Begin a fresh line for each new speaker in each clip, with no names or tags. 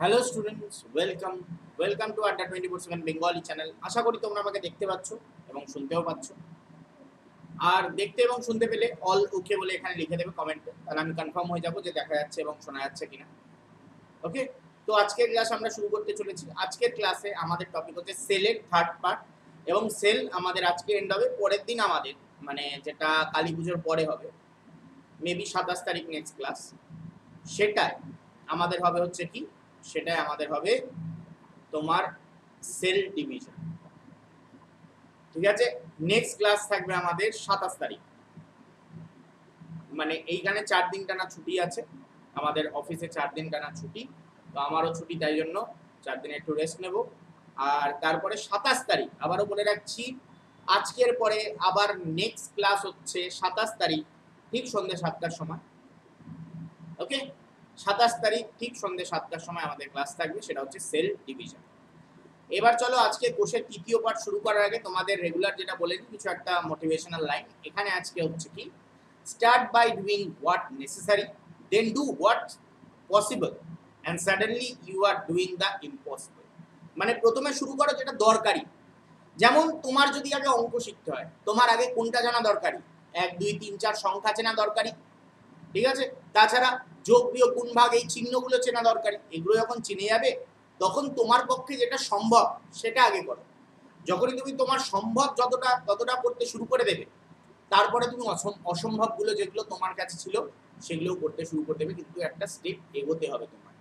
Hello students welcome welcome to Adda twenty four seven Bengali channel আশা করি তোমরা আমাকে দেখতে পাচ্ছ এবং শুনতেও পাচ্ছ। আর দেখতে এবং শুনতে পেলে অল ওকে বলে এখানে লিখে দেবে কমেন্টে তাহলে আমি কনফার্ম হয়ে যাব যে দেখা যাচ্ছে এবং শোনা যাচ্ছে কিনা। ওকে তো আজকের ক্লাস আমরা শুরু করতে চলেছি। আজকের ক্লাসে আমাদের টপিক হচ্ছে সেলের থার্ড পার্ট এবং সেল আমাদের আজকে এন্ড হবে পরের দিন আমাদের। মানে যেটা কালী পুজোর পরে হবে। মেবি সাতাশ তারিখ নেক্সট ক্লাস সেটাই। আমাদের হবে হচ্ছে কি সেটাই আমাদের হবে তোমার সেল ডিভিশন ঠিক আছে? নেক্সট ক্লাস থাকবে আমাদের সাতাশ তারিখ। মানে এইখানে চার দিন টানা ছুটি আছে। আমাদের অফিসে চার দিন টানা ছুটি। তো আমারও ছুটি, তাই জন্য চার দিন একটু রেস্ট নেব। আর তারপরে সাতাশ তারিখ, আবারও বলে রাখছি, আজকের পরে আবার নেক্সট ক্লাস হচ্ছে সাতাশ তারিখ, ঠিক সন্ধ্যে সাতটার সময়। ওকে সাতাশ তারিখ ঠিক সন্ধ্যে সাতটার সময় আমাদের ক্লাস থাকবে, সেটা হচ্ছে সেল ডিভিশন এবার চলো আজকে কোষের তৃতীয় পার্ট শুরু করার আগে তোমাদের রেগুলার যেটা বলে দিই, কিছু একটা মোটিভেশনাল লাইন এখানে আজকে হচ্ছে কি start by doing what necessary then do what possible and suddenly you are doing the impossible মানে প্রথমে শুরু করো যেটা দরকারি। যেমন তোমার যদি আগে অঙ্ক শিখতে হয়, তোমার আগে কোনটা জানা দরকারি? এক, দুই, তিন, চার সংখ্যা চেনা দরকারি? ঠিক আছে? তাছাড়া যোগ, বিয়োগ, গুণ, ভাগ এই চিহ্নগুলো চেনা দরকারি। এগুলো যখন চিনে যাবে, তখন তোমার পক্ষে যেটা সম্ভব, সেটা আগে করো। যখনই তুমি তোমার সম্ভব যতটা, ততটা করতে শুরু করে দেবে, তারপরে তুমি অসম- অসম্ভবগুলো যেগুলো তোমার কাছে ছিল, সেগুলোও করতে শুরু করে দেবে, কিন্তু একটা স্টেপ এগোতে হবে তোমার।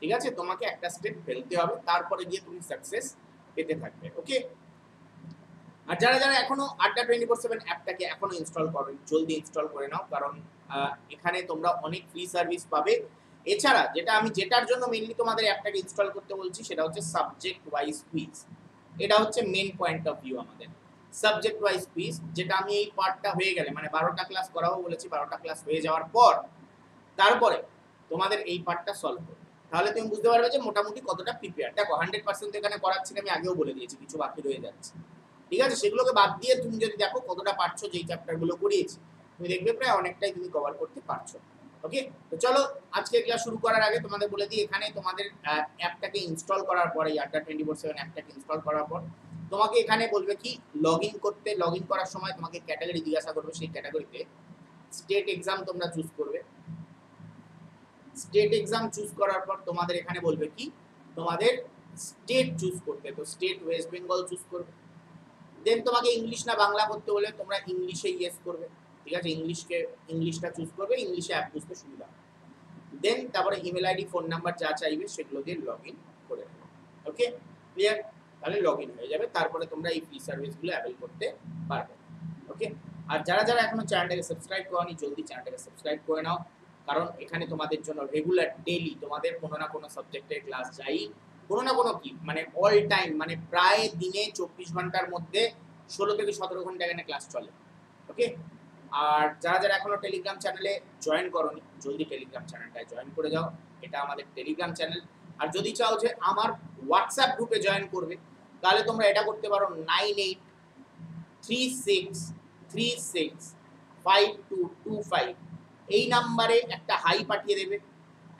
ঠিক আছে? তোমাকে একটা স্টেপ ফেলতে হবে, তারপরে গিয়ে তুমি সাকসেস পেতে থাকবে ওকে আর যারা যারা এখনও আড্ডা টোয়েন্টি ফোর সেভেন অ্যাপটাকে এখনও ইনস্টল করো জলদি ইনস্টল করে নাও, কারণ এখানে তোমরা অনেক ফ্রি সার্ভিস পাবে। এছাড়া যেটা আমি যেটার জন্য মেনলি তোমাদের অ্যাপটাকে ইনস্টল করতে বলছি সেটা হচ্ছে সাবজেক্ট ওয়াইজ কুইজ এটা হচ্ছে মেন পয়েন্ট অফ ভিউ আমাদের। সাবজেক্ট ওয়াইজ কুইজ যেটা আমি এই পার্টটা হয়ে গেলে মানে বারোটা ক্লাস করাবো বলেছি বারোটা ক্লাস হয়ে যাওয়ার পর তারপরে তোমাদের এই পার্টটা সলভ করবে। তাহলে তুমি বুঝতে পারবে যে মোটামুটি কতটা প্রিপেয়ার দেখো হান্ড্রেড পার্সেন্ট এখানে করাচ্ছি না, আমি আগেও বলে দিয়েছি কিছু বাকি রয়ে যাচ্ছে। ঠিক আছে? সেগুলোকে বাদ দিয়ে তুমি যদি দেখো কতটা পারছ যেই চ্যাপ্টারগুলো করিয়েছি। তুমি দেখবে প্রায় অনেকটাই তুমি কভার করতে পারছ। ওকে তো চলো আজকে ক্লাস শুরু করার আগে তোমাদের বলে দিই, এখানে তোমাদের অ্যাপটাকে ইনস্টল করার পরে আড্ডা টোয়েন্টি ফোর সেভেন অ্যাপটাকে ইনস্টল করার পর, তোমাকে এখানে বলবে কি লগ করতে লগ করার সময় তোমাকে ক্যাটাগরি জিজ্ঞাসা করবে, সেই ক্যাটাগরিতে স্টেট এক্সাম তোমরা চুজ করবে। স্টেট এক্সাম চুজ করার পর তোমাদের এখানে বলবে কি, তোমাদের স্টেট চুজ করতে, তো স্টেট ওয়েস্ট বেঙ্গল চুজ করবে। দেন তোমাকে ইংলিশ না বাংলা করতে হলে তোমরা ইংলিশে ইয়েস করবে। ঠিক আছে? ইংলিশকে, ইংলিশটা চুজ করবে, ইংলিশে অ্যাপ বুঝতে সুবিধা দেন তারপরে ইমেল আইডি ফোন নাম্বার যা চাইবে সেগুলো দিয়ে লগ ইন করে নেবে। ওকে ক্লিয়ার তাহলে লগ ইন হয়ে যাবে। তারপরে তোমরা এই ফ্রি সার্ভিসগুলো অ্যাভেল করতে পারবে। ওকে আর যারা যারা এখনও চ্যানেলটাকে সাবস্ক্রাইব করনি, জলদি চ্যানেলটাকে সাবস্ক্রাইব করে নাও। কারণ এখানে তোমাদের জন্য রেগুলার ডেইলি তোমাদের কোনো না কোনো সাবজেক্টের ক্লাস যাই। কোনো না কোনো কি? মানে অল টাইম মানে প্রায় দিনে চব্বিশ ঘণ্টার মধ্যে ষোলো থেকে সতেরো ঘণ্টা এখানে ক্লাস চলে। ওকে আর যারা যারা এখনও টেলিগ্রাম চ্যানেলে জয়েন করনি, জলদি টেলিগ্রাম চ্যানেলটায় জয়েন করে যাও। এটা আমাদের টেলিগ্রাম চ্যানেল আর যদি চাও যে আমার হোয়াটসঅ্যাপ গ্রুপে জয়েন করবে, তাহলে তোমরা এটা করতে পারো nine eight three six three six five two two five এই নাম্বারে একটা হাই পাঠিয়ে দেবে।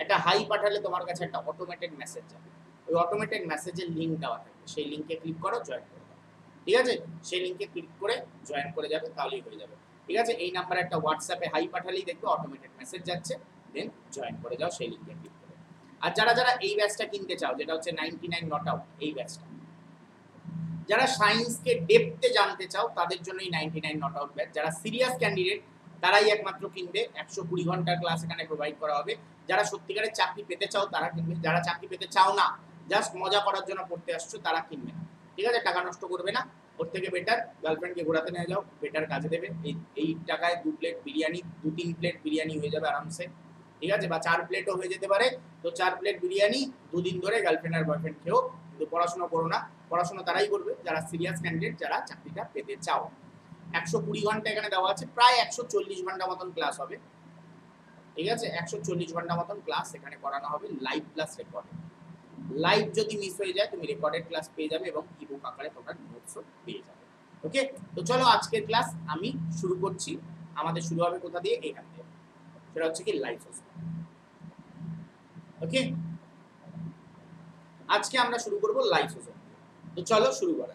একটা হাই পাঠালে তোমার কাছে একটা অটোমেটেড মেসেজ যাবে। ওই অটোমেটেড মেসেজের লিঙ্ক দেওয়া থাকবে। সেই লিঙ্কে ক্লিক করো জয়েন করে ঠিক আছে? সেই লিঙ্কে ক্লিক করে জয়েন করে যাবে, তাহলেই হয়ে যাবে। ঠিক আছে? এই নাম্বারে একটা হোয়াটসঅ্যাপে হাই পাঠালেই দেখবে অটোমেটেড মেসেজ যাচ্ছে দেন জয়েন করে যাও, সেই লিঙ্কে ক্লিক করে। আর যারা যারা এই ব্যাচটা কিনতে চাও, যেটা হচ্ছে নাইনটি নাইন নট আউট এই ব্যাচটা যারা সায়েন্সকে ডেপতে জানতে চাও, তাদের জন্য এই ninety nine not out batch যারা সিরিয়াস ক্যান্ডিডেট তারাই একমাত্র কিনবে। একশো কুড়ি ঘণ্টার ক্লাস এখানে প্রোভাইড করা হবে। যারা সত্যিকারের চাকরি পেতে চাও, তারা কিনবে। যারা চাকরি পেতে চাও না জাস্ট মজা করার জন্য পড়তে আসছো, তারা কিনবে না। ঠিক আছে? টাকা নষ্ট করবে না। ওর থেকে বেটার গার্লফ্রেন্ডকে ঘোরাতে নিয়ে যাও বেটার কাজে দেবে। এই এই টাকায় দু প্লেট বিরিয়ানি, দু, তিন প্লেট বিরিয়ানি হয়ে যাবে আরামসে। ঠিক আছে? বা চার প্লেটও হয়ে যেতে পারে। তো চার প্লেট বিরিয়ানি, দুদিন ধরে গার্লফ্রেন্ড আর বয়ফ্রেন্ড খেয়েও কিন্তু পড়াশোনা করো না। পড়াশোনা তারাই করবে। যারা সিরিয়াস ক্যান্ডিডেট যারা চাকরিটা পেতে চাও। একশো কুড়ি ঘণ্টা এখানে দেওয়া আছে। প্রায় একশো চল্লিশ ঘণ্টা মতন ক্লাস হবে। ঠিক আছে? একশো চল্লিশ ঘণ্টা মতন ক্লাস এখানে করানো হবে লাইভ ক্লাস রেকর্ড লাইভ যদি মিস হয়ে যায়, তুমি রেকর্ডেড ক্লাস পেয়ে যাবে এবং ইবুক আকারে তোমরা নোটসও পেয়ে যাবে। ওকে তো চলো আজকের ক্লাস আমি শুরু করছি। আমাদের শুরু হবে কোথা দিয়ে? এখান থেকে সেটা হচ্ছে কি লাইভ ওকে আজকে আমরা শুরু করব লাইসোজোম তো চলো শুরু করা।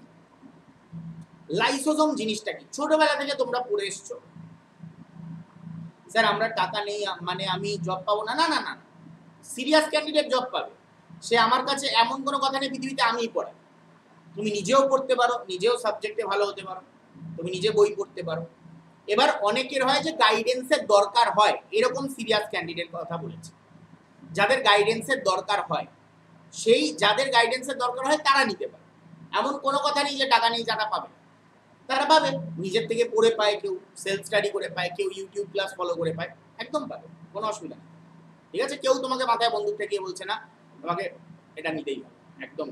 লাইসোজোম জিনিসটা কি? ছোটবেলা থেকে তোমরা পড়ে এসছো। স্যার, আমরা টাকা নেই মানে আমি জব পাবো না। না না না সিরিয়াস ক্যান্ডিডেট জব পাবে। সে আমার কাছে এমন কোনো কথা নেই পৃথিবীতে আমিই পড়াই। তুমি নিজেও পড়তে পারো, নিজেও সাবজেক্টে ভালো হতে পারো, তুমি নিজে বই পড়তে পারো। এবার অনেকের হয় যে গাইডেন্সের দরকার হয়, এরকম সিরিয়াস ক্যান্ডিডেট কথা বলেছে। যাদের গাইডেন্সের দরকার হয়, সেই যাদের গাইডেন্সের দরকার হয় তারা নিতে পারে। এমন কোনো কথা নেই যে টাকা নেই যারা পাবে তারা পাবে, নিজের থেকে পড়ে পায় কেউ সেলফ স্টাডি করে পায়, কেউ ইউটিউব ক্লাস ফলো করে পায়, একদম পাবে, কোনো অসুবিধা নেই। ঠিক আছে? কেউ তোমাকে মাথায় বন্দুক থেকে বলছে না তোমাকে এটা নিতেই হবে, একদম।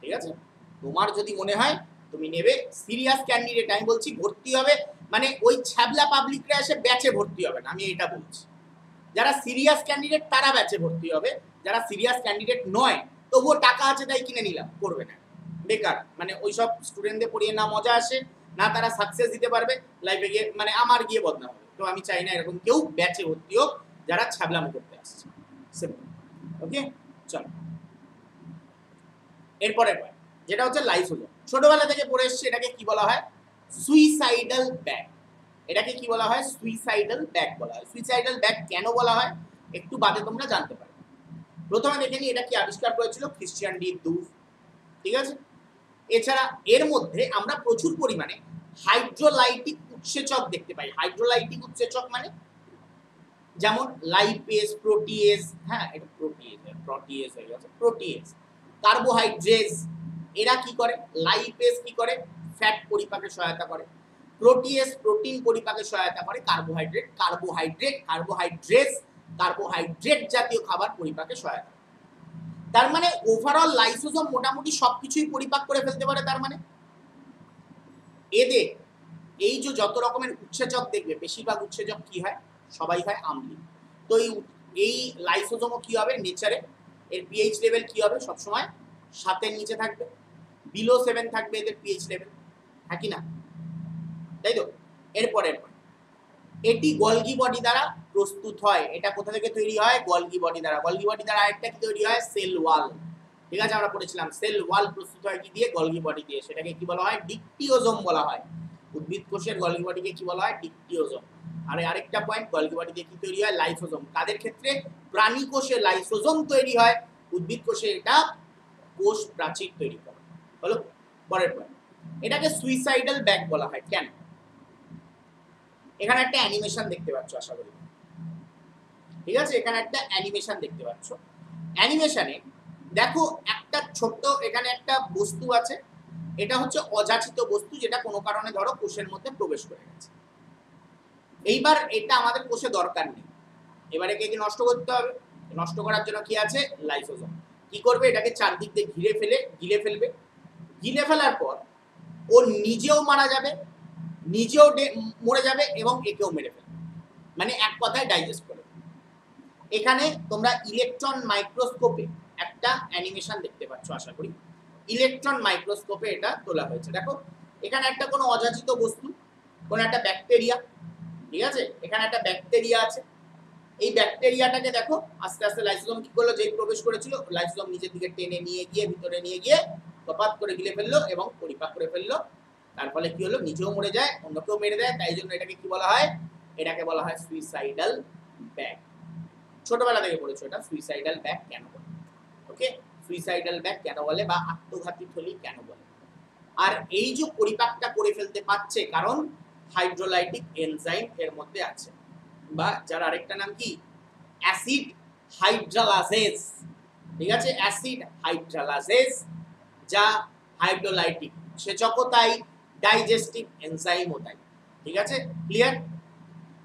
ঠিক আছে? তোমার যদি মনে হয় তুমি নেবে সিরিয়াস ক্যান্ডিডেট আমি বলছি ভর্তি হবে মানে ওই ছ্যাবলা পাবলিকরা এসে ব্যাচে ভর্তি হবে না, আমি এটা বলছি। যারা সিরিয়াস ক্যান্ডিডেট তারা ব্যাচে ভর্তি হবে, যারা সিরিয়াস ক্যান্ডিডেট নয়, তবুও টাকা আছে তাই কিনে নিলাম, করবে না। বেকার মানে ওইসব স্টুডেন্টদের পড়িয়ে না মজা আসে, না তারা সাকসেস দিতে পারবে লাইফে গিয়ে মানে আমার গিয়ে বদনাম হবে। তো আমি চাই না এরকম কেউ ব্যাচে ভর্তি হোক, যারা ছাবলামো করতে আসছে। ওকে চলো। এরপরে পয়েন্ট যেটা হচ্ছে লাইসোজোম ছোটবেলা থেকে পড়ে এসছে, এটাকে কি বলা হয়? সুইসাইডাল ব্যাগ এটাকে কি বলা হয়? সুইসাইডাল ব্যাগ বলা হয়। সুইসাইডাল ব্যাগ কেন বলা হয়? একটু বাদে তোমরা জানতে পারবে প্রথমে দেখে নিই, এটা কি আবিষ্কার করেছিল খ্রিস্টিয়ান ডি দুফ ঠিক আছে? এছাড়া এর মধ্যে আমরা প্রচুর পরিমাণে হাইড্রোলাইটিক উৎসেচক দেখতে পাই। হাইড্রোলাইটিক উৎসেচক মানে? যেমন লাইপেজ প্রোটিয়েজ হ্যাঁ এটা প্রোটিয়েজ প্রোটিয়েজ হয়ে গেছে প্রোটিয়েজ কার্বোহাইড্রেজ এরা কি করে? লাইপেজ কি করে? ফ্যাট পরিপাকে সহায়তা করে। প্রোটিয়েজ প্রোটিন পরিপাকে সহায়তা করে কার্বোহাইড্রেট কার্বোহাইড্রেট কার্বোহাইড্রেস কার্বোহাইড্রেট জাতীয় খাবার পরিপাকে সহায়তা তার মানে ওভারঅল লাইসোজোম মোটামুটি সবকিছুই পরিপাক করে ফেলতে পারে তার মানে। এদের এই যে যত রকমের উৎসেচক দেখবে, বেশিরভাগ উৎসেচক কি হয়? সবাই হয় আম্লিক তো এই এই লাইসোজোমও কি হবে? নেচারে। এর পিএইচ লেভেল কি হবে? সবসময় সাতের নিচে থাকবে। বিলো সেভেন থাকবে এদের পিএইচ লেভেল হ্যাঁ কি না? তাই তো? এরপর এরপর এটি গলগি বডি দ্বারা প্রস্তুত হয়। এটা কোথা থেকে তৈরি হয়? গলগি বডি দ্বারা। গলগি বডি দ্বারা আরেকটা কি তৈরি হয়? সেল ওয়াল ঠিক আছে? আমরা পড়েছিলাম। সেল ওয়াল প্রস্তুত হয় কি দিয়ে? গলগি বডি দিয়ে। সেটাকে কি বলা হয়? ডিকটিওজোম বলা হয়। উদ্ভিদ কোষের গলগি বডিকে কি বলা হয়? ডিকটিওজোম আর আরেকটা পয়েন্ট গলগি কি তৈরি হয়? লাইসোজোম। কাদের ক্ষেত্রে? প্রাণী কোষে লাইসোজোম তৈরি হয়। উদ্ভিদ কোষে এটা কোষ প্রাচীর তৈরি করে। হলো পরের পয়েন্ট এটাকে সুইসাইডাল ব্যাগ বলা হয়। কেন? এখানে একটা অ্যানিমেশন দেখতে পাচ্ছ, আশা করি। ঠিক আছে? এখানে একটা অ্যানিমেশন দেখতে পাচ্ছ। অ্যানিমেশনে দেখো একটা ছোট্ট, এখানে একটা বস্তু আছে। এটা হচ্ছে অযাচিত বস্তু যেটা কোনো কারণে ধরো কোষের মধ্যে প্রবেশ করে গেছে। এইবার এটা আমাদের কোষে দরকার নেই। এবার একে কি নষ্ট করতে হবে? নষ্ট করার জন্য কি আছে? লাইসোজোম। কি করবে? এটাকে চারদিক দিয়ে ঘিরে ফেলে, গিলে ফেলবে। গিলে ফেলার পর ও নিজেও মারা যাবে, নিজেও মরে যাবে এবং একেও মেরে ফেলবে। মানে এক কথায় ডাইজেস্ট করে এখানে তোমরা ইলেকট্রন মাইক্রোস্কোপে একটা অ্যানিমেশন দেখতে পাচ্ছ, আশা করি। ইলেকট্রন মাইক্রোস্কোপে এটা তোলা হয়েছে। দেখো, এখানে একটা কোনো অযাচিত বস্তু, কোনো একটা ব্যাকটেরিয়া ঠিক আছে? এখানে একটা ব্যাকটেরিয়া আছে। এই ব্যাকটেরিয়াটাকে দেখো, আস্তে আস্তে লাইসোজোম কি করল? যেই প্রবেশ করেছিল লাইসোজোম নিজের দিকে টেনে নিয়ে গিয়ে, ভিতরে নিয়ে গিয়ে কপাত করে গিলে ফেলল এবং পরিপাক করে ফেলল। তার ফলে কি হলো? নিজেও মরে যায়, অন্যকেও মেরে দেয়। তাই জন্য এটাকে কি বলা হয়? এটাকে বলা হয় সুইসাইডাল ব্যাগ ছোটবেলা থেকে পড়েছো এটা সুইসাইডাল ব্যাগ কেন? ওকে সুইসাইডাল ব্যাগ কেন বলে বা আত্মঘাতী থলি কেন বলে? আর এই যে পরিপাকটা করে ফেলতে পারছে, কারণ হাইড্রোলাইটিক এনজাইম এর মধ্যে আছে। বা যার আরেকটা নাম কি? অ্যাসিড হাইড্রালাজেস ঠিক আছে? অ্যাসিড হাইড্রালাজেস যা হাইড্রোলাইটিক সেচকও তাই ডাইজেস্টিভ এনজাইমও তাই। ঠিক আছে? ক্লিয়ার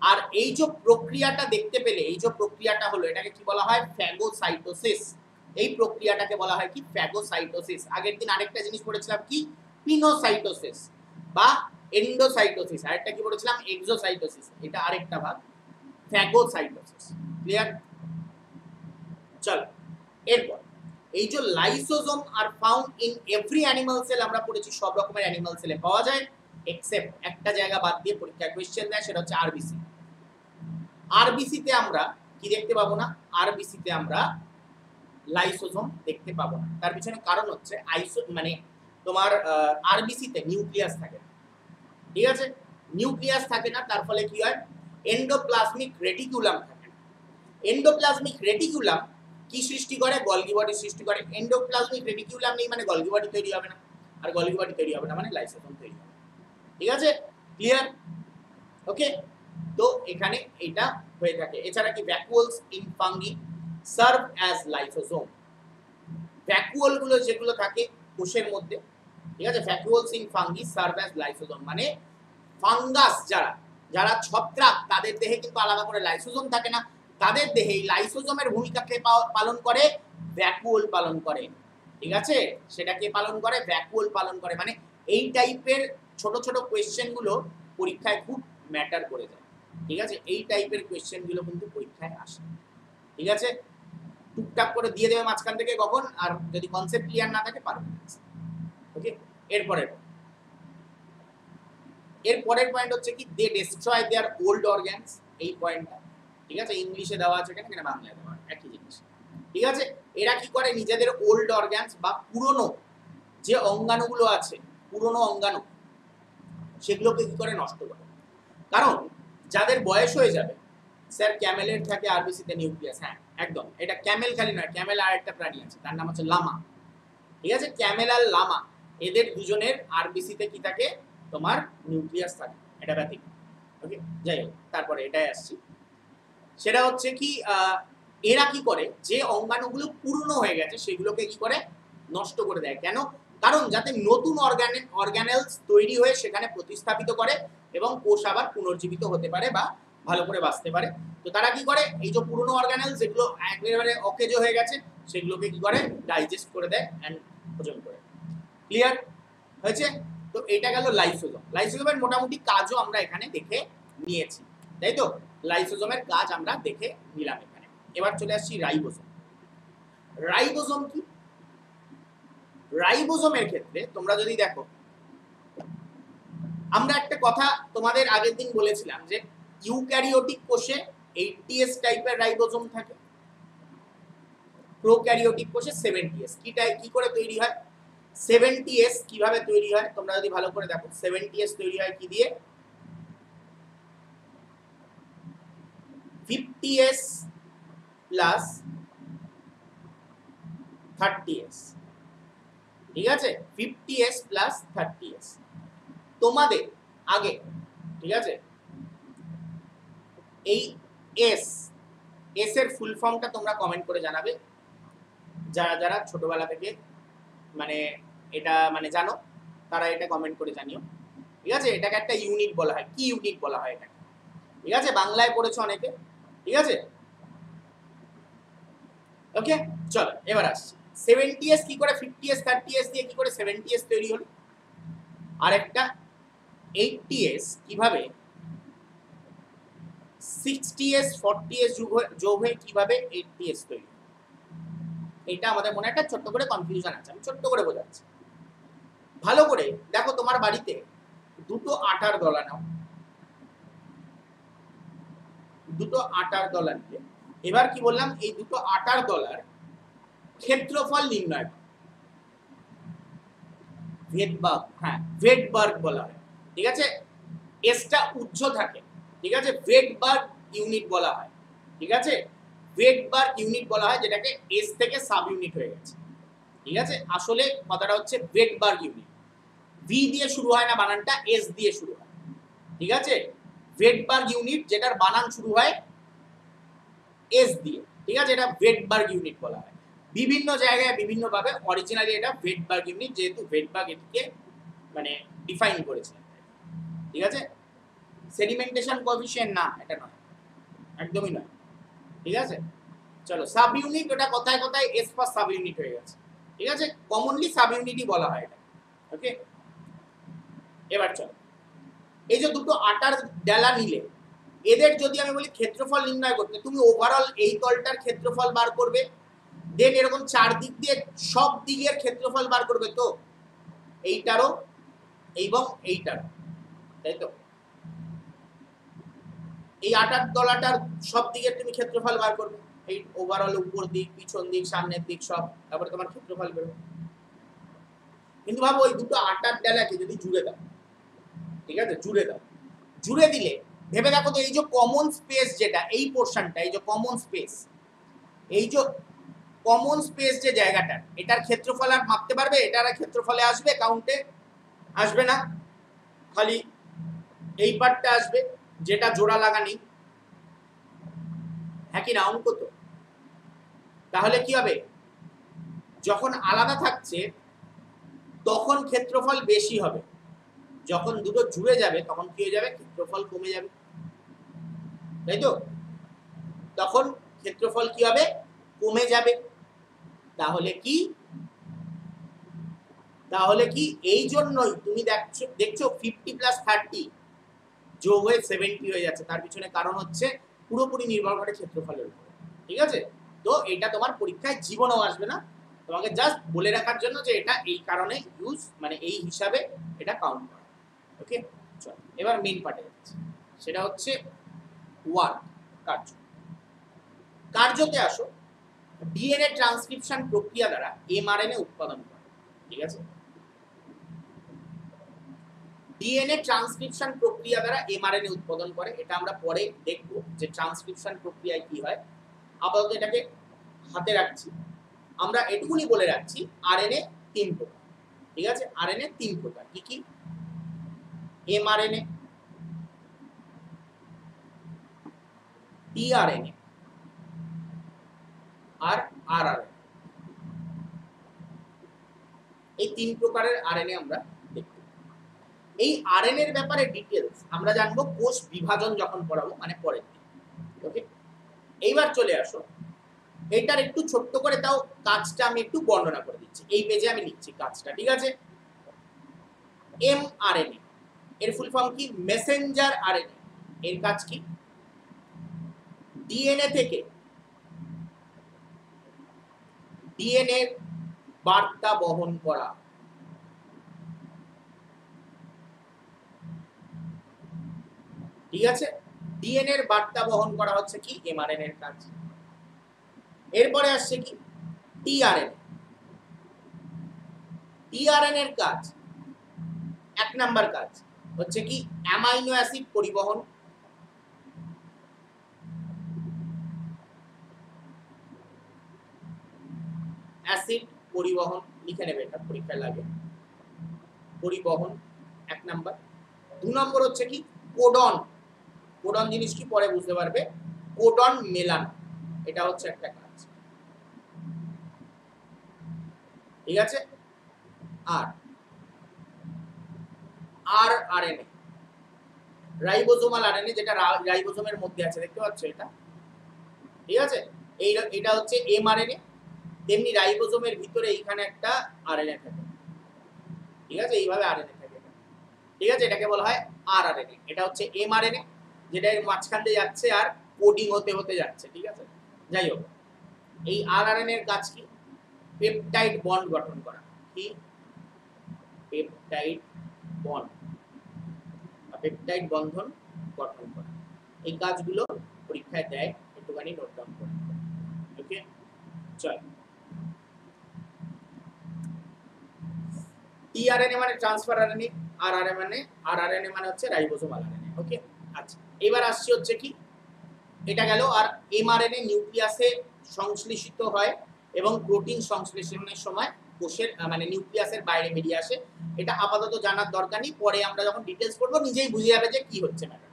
আর এই যে প্রক্রিয়াটা দেখতে পেলে, এই যে প্রক্রিয়াটা হলো, এটাকে কি বলা হয়? ফ্যাগোসাইটোসিস এই প্রক্রিয়াটাকে বলা হয় কি? ফ্যাগোসাইটোসিস আগের দিন আরেকটা জিনিস পড়েছিলাম কি? পিনোসাইটোসিস বা এন্ডোসাইটোসিস আরেকটা কি পড়েছিলাম এক্সোসাইটোসিস এটা আরেকটা ভাগ। ফ্যাগোসাইটোসিস ক্লিয়ার চল, এরপর, এই যে lysosome are found in every animal cell আমরা পড়েছি, সব রকমের অ্যানিমাল সেলে পাওয়া যায় এক্সেপ্ট একটা জায়গা বাদ দিয়ে পরীক্ষায় কোয়েশ্চেন দেয়, সেটা হচ্ছে আরবিসি আরবিসিতে আমরা কি দেখতে পাবো না? আরবিসিতে আমরা লাইসোজোম দেখতে পাবো না। তার পিছনে কারণ হচ্ছে আইসো মানে তোমার আরবিসিতে নিউক্লিয়াস থাকে। না ঠিক আছে? নিউক্লিয়াস থাকে না, তার ফলে কি হয়? এন্ডোপ্লাজমিক রেটিকুলাম থাকে। এন্ডোপ্লাজমিক রেটিকুলাম কি সৃষ্টি করে? গলগি বডি সৃষ্টি করে। এন্ডোপ্লাজমিক রেটিকুলাম নেই মানে গলগি বডি তৈরি হবে না। আর গলগি বডি তৈরি হবে না মানে লাইসোজোম তৈরি হবে। ঠিক আছে? ক্লিয়ার ওকে তো এখানে এটা হয়ে থাকে। এছাড়া কি vacuoles in fungi serve as lysosome ভ্যাকুয়ালগুলো যেগুলো থাকে কোষের মধ্যে, ঠিক আছে? Vacuoles in fungi serve as lysosome মানে ফাঙ্গাস যারা যারা ছত্রাক, তাদের দেহে কিন্তু আলাদা করে লাইসোজোম থাকে না। তাদের দেহে এই লাইসোজোমের ভূমিকাকে পালন করে ভ্যাকুয়াল পালন করে, ঠিক আছে? সেটাকে পালন করে ভ্যাকুয়াল পালন করে মানে এই টাইপের ছোট ছোট কোয়েশ্চেনগুলো পরীক্ষায় খুব ম্যাটার করে যায়, ঠিক আছে? এই টাইপের কোয়েশ্চেনগুলো কিন্তু পরীক্ষায় আসে, ঠিক আছে? টুকটাক করে দিয়ে দেবে মাঝখান থেকে কখন, আর যদি কনসেপ্ট ক্লিয়ার না থাকে, পারবে ওকে এরপরে এর পরের পয়েন্ট হচ্ছে কি they destroy their old organs এই পয়েন্টটা ঠিক আছে? ইংলিশে দেওয়া আছে কিনা বাংলায় দেওয়া একই জিনিস। ঠিক আছে? এরা কি করে? নিজেদের ওল্ড অর্গ্যানস বা পুরনো যে অঙ্গাণুগুলো আছে, পুরনো অঙ্গাণু, সেগুলোকে কি করে? নষ্ট করে। কারণ, যাদের বয়স হয়ে যাবে, স্যার ক্যামেলের থাকে আরবিসিতে নিউক্লিয়াস হ্যাঁ। একদম। এটা ক্যামেল খালি নয়, ক্যামেল আর একটা প্রাণী আছে, তার নাম হচ্ছে লামা। ঠিক আছে? ক্যামেল আর লামা, এদের দুজনের আরবিসিতে কি থাকে? তোমার নিউক্লিয়াস থাকে, এটা ব্যতিক ওকে যাই হোক, তারপরে এটাই আসছি। সেটা হচ্ছে কি এরা কি করে? যে অঙ্গাণুগুলো পুরনো হয়ে গেছে, সেগুলোকে কি করে? নষ্ট করে দেয়। কেন? কারণ যাতে নতুন অর্গানে, অর্গানেলস তৈরি হয়ে সেখানে প্রতিস্থাপিত করে এবং কোষ আবার পুনর্জীবিত হতে পারে বা ভালো করে বাঁচতে পারে। তো তারা কি করে? এই যে পুরনো অর্গানেল যেগুলো একেবারে অকেজো হয়ে গেছে, সেগুলোকে কি করে? ডাইজেস্ট করে দেয় অ্যান্ড হজম করে। ক্লিয়ার হয়েছে? তো এটা গেল লাইসোজোম লাইসোজোমের মোটামুটি কাজও আমরা এখানে দেখে নিয়েছি। তাই তো? লাইসোজোমের কাজ আমরা দেখে নিলাম এখানে। এবার চলে আসছি রাইবোজোম রাইবোজম কি? রাইবোজোমের ক্ষেত্রে তোমরা যদি দেখো, আমরা একটা কথা তোমাদের আগের দিন বলেছিলাম যে ইউক্যারিওটিক কোষে এইটিএস টাইপের রাইবোজোম থাকে। প্রোক্যারিওটিক কোষে সেভেন্টিএস কি টাইপ কি করে তৈরি হয়? সেভেন্টিএস কীভাবে তৈরি হয়? তোমরা যদি ভালো করে দেখো সেভেন্টিএস তৈরি হয় কি দিয়ে? ফিফটিএস প্লাস থার্টিএস ঠিক আছে? ফিফটিএস প্লাস থার্টিএস তোমাদের আগে, ঠিক আছে? এই এস এস এর ফুল ফর্মটা তোমরা কমেন্ট করে জানাবে। যারা যারা ছোটবেলা থেকে মানে এটা মানে জানো, তারা এটা কমেন্ট করে জানিও। ঠিক আছে? এটাকে একটা ইউনিট বলা হয়। কি ইউনিট বলা হয় এটাকে? ঠিক আছে? বাংলায় পড়েছো অনেকে। ঠিক আছে? ওকে চলো, এবার আসছি। সেভেন্টি এস কি করে? ফিফটি এস থার্টি এস দিয়ে কি করে সেভেন্টি এস তৈরি হলো? আর একটা এইটটি এস কীভাবে এস ফর্টি এস হয়ে কীভাবে তৈরি এটা আমাদের মনে ছোট্ট করে কনফিউশন আছে। ভালো করে দেখো তোমার বাড়িতে দুটো আটার দলা নাও। দুটো আটার দলা নিলে এবার কি বললাম? এই দুটো আটার দলার ক্ষেত্রফল নির্ণয়। ভেদবার্গ হ্যাঁ ভেদবার্গ বলা হয়। ঠিক আছে? এসটা উচ্চ থাকে। ঠিক আছে? ভেদবার্গ ইউনিট বলা হয়। ঠিক আছে? ভেদবার্গ ইউনিট বলা হয়, যেটাকে এস থেকে সাব ইউনিট হয়ে গেছে। ঠিক আছে? আসলে কথাটা হচ্ছে ভেদবার্গ ইউনিট ভি দিয়ে শুরু হয় না বানানটা এস দিয়ে শুরু হয়। ঠিক আছে? ভেটবার্গ ইউনিট যেটার বানান শুরু হয় এস দিয়ে। ঠিক আছে? এটা ভেটবার্গ ইউনিট বলা হয়। বিভিন্ন জায়গায় বিভিন্ন ভাবে অরিজিনালি এটা ভেটবার্গ ইউনিট যেহেতু ভেটবার্গ এটিকে মানে ডিফাইন করেছে। ঠিক আছে? সেডিমেন্টেশন কোএফিসিয়েন্ট না, এটা নয়। একদমই নয়। ঠিক আছে? চলো সাব ইউনিট ওটা কথায় কথায়? এস পাস সাব ইউনিট হয়ে গেছে। ঠিক আছে? কমনলি সাব ইউনিটই বলা হয় এটা। ওকে এবার চলো। এই যে দুটো আটার ডেলা নিলে এদের যদি আমি বলি ক্ষেত্রফল নির্ণয় করতে, তুমি ওভারঅল এই তলটার ক্ষেত্রফল বার করবে দেন এরকম চার দিক দিয়ে সব দিকের ক্ষেত্রফল বার করবে তো? এইটারও এবং এইটারও। তাই তো? এই আটার তলাটার সব দিকের তুমি ক্ষেত্রফল বার করবে। এই ওভারঅল উপর দিক, পিছন দিক, সামনের দিক সব, তারপরে তোমার ক্ষেত্রফল বেরোবে। কিন্তু ভাবো ওই দুটো আটার ডালাকে যদি জুড়ে দাও, ঠিক আছে? জুড়ে দাও। জুড়ে দিলে, ভেবে দেখো তো, এই যে কমন স্পেস যেটা, এই পোর্শনটা এই যে কমন স্পেস এই যে কমন স্পেস যে জায়গাটা, এটার ক্ষেত্রফল আর মাপতে পারবে? এটার আর ক্ষেত্রফলে আসবে? কাউন্টে আসবে না। খালি এই পার্টটা আসবে। যেটা জোড়া লাগা নেই হ্যাঁ কি না, অঙ্ক তো? তাহলে কি হবে? যখন আলাদা থাকছে, তখন ক্ষেত্রফল বেশি হবে। যখন দুটো জুড়ে যাবে, তখন কি হয়ে যাবে? ক্ষেত্রফল কমে যাবে। তাই তো? তখন ক্ষেত্রফল কি হবে? কমে যাবে। তাহলে কি? তাহলে কি? এই জন্যই তুমি দেখছ দেখছ ফিফটি প্লাস থার্টি যোগ হয়ে সেভেন্টি হয়ে যাচ্ছে। তার পিছনে কারণ হচ্ছে পুরোপুরি নির্ভর করে ক্ষেত্রফলের উপর। ঠিক আছে? তো এটা তোমার পরীক্ষায় জীবনও আসবে না। তোমাকে জাস্ট বলে রাখার জন্য যে এটা এই কারণে ইউজ মানে এই হিসাবে এটা কাউন্ট করা। ওকে চল, এবার মেন পার্টে যাচ্ছি। সেটা হচ্ছে ওয়ার্ক কার্য। কার্যতে আসো। ডিএনএ ট্রান্সক্রিপশন প্রক্রিয়া দ্বারা এমআরএনএ উৎপাদন করে। ঠিক আছে? ডিএনএ ট্রান্সক্রিপশন প্রক্রিয়া দ্বারা এমআরএনএ উৎপাদন করে, এটা আমরা পরে দেখব যে ট্রান্সক্রিপশন প্রক্রিয়ায় কি হয়। আপাতত এটাকে হাতে রাখছি। আমরা এটুকুনি বলে রাখছি আরএনএ তিন প্রকার। ঠিক আছে? আরএনএ তিন প্রকার। কি কি? এমআরএনএ টিআরএনএ আর আরআরএনএ এই তিন প্রকারের আরএনএ আমরা এই আরএনএ এর ব্যাপারে ডিটেলস আমরা জানব কোষ বিভাজন যখন পড়াবো মানে পরের দিন। ওকে এইবার চলে আসো। এটার একটু ছোট্ট করে তাও কাজটা আমি একটু বর্ণনা করে দিচ্ছি। এই পেজে আমি লিখছি কাজটা, ঠিক আছে? এম আরএনএ এর ফুল ফর্ম কি? মেসেঞ্জার আরএনএ এর কাজ কি? ডিএনএ থেকে ডিএনএ বার্তা বহন করা। ঠিক আছে? ডিএনএ এর বার্তা বহন করা হচ্ছে কি? এমআরএনএ এর কাজ। এরপরে আসছে কি? টিআরএনএ টিআরএনএ এর কাজ। এক নাম্বার কাজ হচ্ছে কি? অ্যামাইনো অ্যাসিড পরিবহন। অ্যাসিড পরিবহন, লিখে নেবে এটা, পরীক্ষায় লাগে। পরিবহন, এক নাম্বার। দু নম্বর হচ্ছে কি? কোডন কোডন জিনিস কি পরে বুঝতে পারবে। কোডন মেলানো, এটা হচ্ছে একটা কাজ। ঠিক আছে? আর আর আর আরএনএ, রাইবোজোমাল আরএনএ, যেটা রাইবোজোমের মধ্যে আছে, দেখতে পাচ্ছ এটা? ঠিক আছে? এই এটা হচ্ছে এমআরএনএ, তেমনি রাইবোজোমের ভিতরে এইখানে একটা আর আরএনএ থাকে। ঠিক আছে? এইভাবে আরএনএ থাকে ঠিক আছে? এটাকে বলা হয় আর আরএনএ এটা হচ্ছে এমআরএনএ। যেটা এর মাঝখান দিয়ে যাচ্ছে আর কোডিং হতে হতে যাচ্ছে, ঠিক আছে? যাই হোক, এই আর এর কাজ কি? পেপটাইড বন্ড গঠন করা। কি? পেপটাইড বন্ড পেপটাইড বন্ধন গঠন করা। এই কাজগুলো পরীক্ষায় দেয়, একটুখানি নোট ডাউন করে ওকে চল। টিআরএনএ মানে ট্রান্সফার আরএনএ আর মানে আর মানে হচ্ছে রাইবোজোমাল আরএনএ ওকে আচ্ছা। এবার আসছে হচ্ছে কি? এটা গেল আর এমআরএনএ নিউক্লিয়াসে সংশ্লেষিত হয় এবং প্রোটিন সংশ্লেষণের সময় কোষের মানে নিউক্লিয়াসের বাইরে বেরিয়ে আসে। এটা আপাতত জানার দরকার নেই, পরে আমরা যখন ডিটেলস পড়ব, নিজেই বুঝে যাবে যে কি হচ্ছে ম্যাটার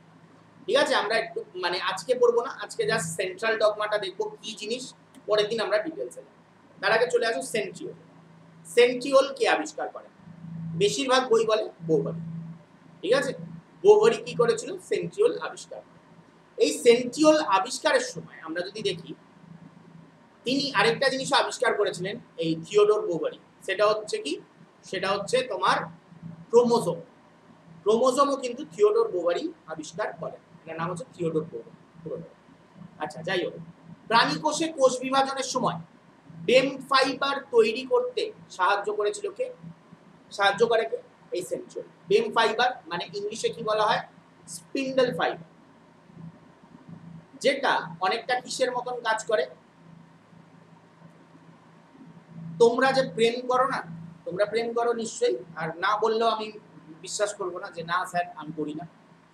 ঠিক আছে? আমরা একটু মানে আজকে পড়ব না, আজকে জাস্ট সেন্ট্রাল ডগমাটা দেখব কি জিনিস, পরের দিন আমরা ডিটেলসে তার আগে চলে আসো সেন্ট্রিওল সেন্ট্রিওল কে আবিষ্কার করে? বেশিরভাগ বই বলে বোভারি ঠিক আছে? বোভারি কি করেছিল? সেন্ট্রিওল আবিষ্কার। এই সেন্ট্রিওল আবিষ্কারের সময় আমরা যদি দেখি, তিনি আরেকটা জিনিস আবিষ্কার করেছিলেন, এই থিওডোর বোভারি সেটা হচ্ছে কি? সেটা হচ্ছে তোমার ক্রোমোজোম। ক্রোমোজোমও কিন্তু থিওডোর বোভারি আবিষ্কার করেন এটার নাম হচ্ছে থিওডোর বোভারি আচ্ছা যাই হোক। প্রাণী কোষে কোষ বিভাজনের সময় বেম ফাইবার তৈরি করতে সাহায্য করেছিল কে? সাহায্য করে কে? এই সেন্ট্রিওল বেম ফাইবার মানে ইংলিশে কি বলা হয়? স্পিন্ডল ফাইবার যেটা অনেকটা কিসের মতন কাজ করে? তোমরা যে প্রেম করো না, তোমরা প্রেম করো নিশ্চয়ই, আর না বললেও আমি বিশ্বাস করব না যে, না স্যার, আমি করি না।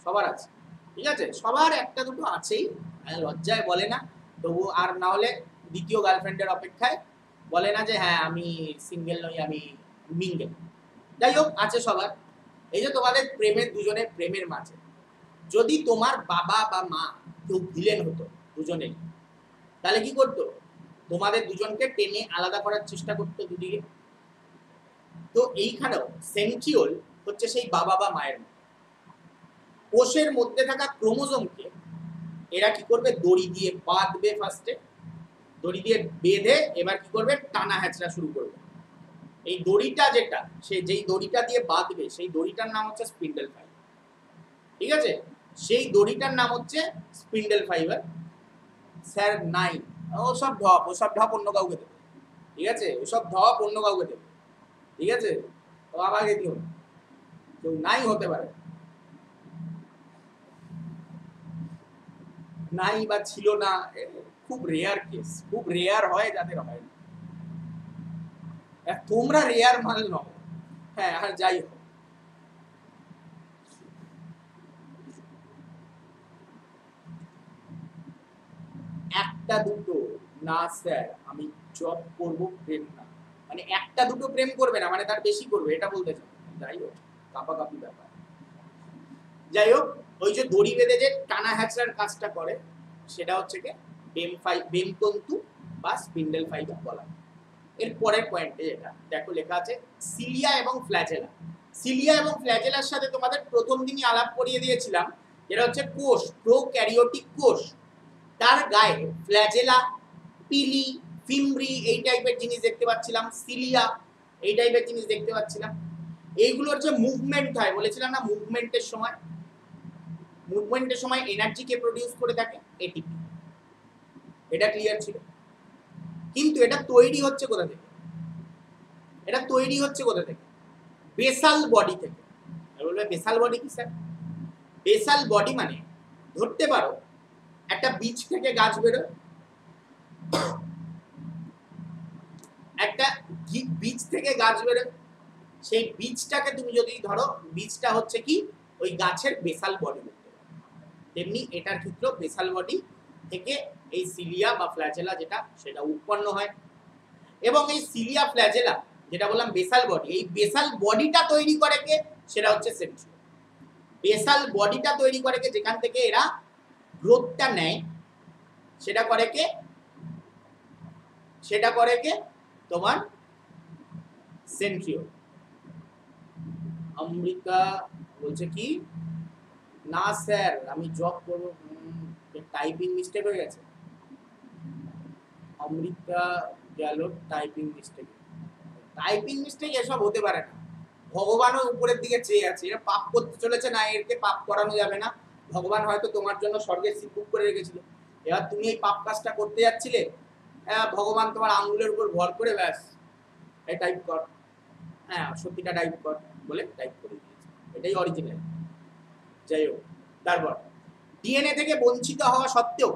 সবার আছে, ঠিক আছে? সবার একটা দুটো আছেই আর লজ্জায় বলে না, তবু আর না হলে দ্বিতীয় গার্লফ্রেন্ডের অপেক্ষায় বলে না যে হ্যাঁ আমি সিঙ্গেল নই, আমি মিঙ্গেল যাই হোক, আছে সবার। এই যে তোমাদের প্রেমের, দুজনের প্রেমের মাঝে। যদি তোমার বাবা বা মা কেউ ভিলেন হতো দুজনেই, তাহলে কি করতো? তোমাদের দুজনকে টেনে আলাদা করার চেষ্টা করতো দুদিকে। তো এইখানেও সেন্ট্রিওল হচ্ছে সেই বাবা বা মায়ের কোষের মধ্যে থাকা ক্রোমোজোমকে এরা কি করবে? দড়ি দিয়ে বাঁধবে ফার্স্টে দড়ি দিয়ে বেঁধে এবার কি করবে? টানা হ্যাচড়া শুরু করবে। এই দড়িটা যেটা, সে যেই দড়িটা দিয়ে বাঁধবে, সেই দড়িটার নাম হচ্ছে স্পিন্ডেল ফাইবার ঠিক আছে? সেই দড়িটার নাম হচ্ছে স্পিন্ডেল ফাইবার স্যার, নাই। ওসব ঢপ ওসব ঢপ অন্য কাউকে দেবে। ঠিক আছে? ওসব ঢপ অন্য কাউকে দেবে। ঠিক আছে? তো আমাকে দিও। কেউ নাই হতে পারে। নাই বা ছিল না খুব রেয়ার কেস খুব রেয়ার হয় যাদের হয় না। তোমরা রেয়ার মাল নও। হ্যাঁ আর যাই হোক। একটা দুটো, না স্যার, আমি জব করব প্রেম না। মানে একটা দুটো প্রেম করবে না মানে তার বেশি করবে, এটা বলতে চাই যাই হোক, কাপাকাপি ব্যাপার। যাই হোক, ওই যে দড়ি বেঁধে যে টানা হ্যাচড়ার কাজটা করে, সেটা হচ্ছে কি? বেম ফাই, বেম তন্তু বা স্পিন্ডেল ফাইবার বলা হয়। এর পরের পয়েন্টে যেটা দেখো লেখা আছে, সিলিয়া এবং ফ্ল্যাজেলা। সিলিয়া এবং ফ্ল্যাজেলার সাথে তোমাদের প্রথম দিনই আলাপ করিয়ে দিয়েছিলাম, যেটা হচ্ছে কোষ, প্রোক্যারিওটিক কোষ। তার গায়ে ফ্ল্যাজেলা, পিলি, ফিমব্রি, এই টাইপের জিনিস দেখতে পাচ্ছিলাম, সিলিয়া, এই টাইপের জিনিস দেখতে পাচ্ছিলাম। এইগুলোর যে মুভমেন্ট হয়, বলেছিলাম না মুভমেন্টের সময়। মুভমেন্টের সময় এনার্জিকে প্রডিউস করে থাকে এটিপি এটা ক্লিয়ার ছিল। কিন্তু এটা তৈরি হচ্ছে কোথা থেকে? এটা তৈরি হচ্ছে কোথা থেকে? বেসাল বডি থেকে। বলবে বেসাল বডি কি, স্যার? বেসাল বডি মানে ধরতে পারো, একটা বীজ থেকে গাছ বেরোয়। একটা বীজ থেকে গাছ বেরোয়। সেই বীজটাকে তুমি যদি ধরো, বীজটা হচ্ছে কি? ওই গাছের বেসাল বডি তেমনি এটার ক্ষেত্রেও বেসাল বডি থেকে এই সিলিয়া বা ফ্ল্যাজেলা যেটা, সেটা উৎপন্ন হয়। এবং এই সিলিয়া ফ্ল্যাজেলা যেটা বললাম বেসাল বডি এই বেসাল বডিটা তৈরি করে কে? সেটা হচ্ছে সেন্ট্রিওল বেসাল বডিটা তৈরি করে কে? যেখান থেকে এরা গ্রোথটা নেয়, সেটা করে কে? সেটা করে কে? তোমার সেন্ট্রিওল আমেরিকা বলছে কি? না স্যার আমি জব করব। টাইপিং মিস্টেক হয়ে গেছে। অমৃতা গেল টাইপিং মিস্টেক টাইপিং মিস্টেক এসব হতে পারে না। ভগবানও উপরের দিকে চেয়ে আছে। এরা পাপ করতে চলেছে না, এরকে পাপ করানো যাবে না। ভগবান হয়তো তোমার জন্য স্বর্গের সিট বুক করে রেখেছিল। এবার তুমি এই পাপ কাজটা করতে যাচ্ছিলে হ্যাঁ ভগবান তোমার আঙ্গুলের উপর ভর করে ব্যাস এই টাইপ কর। হ্যাঁ সত্যিটা টাইপ কর বলে টাইপ করে দিয়েছে। এটাই অরিজিনাল যাই হোক, তারপর ডিএনএ থেকে বঞ্চিত হওয়া সত্ত্বেও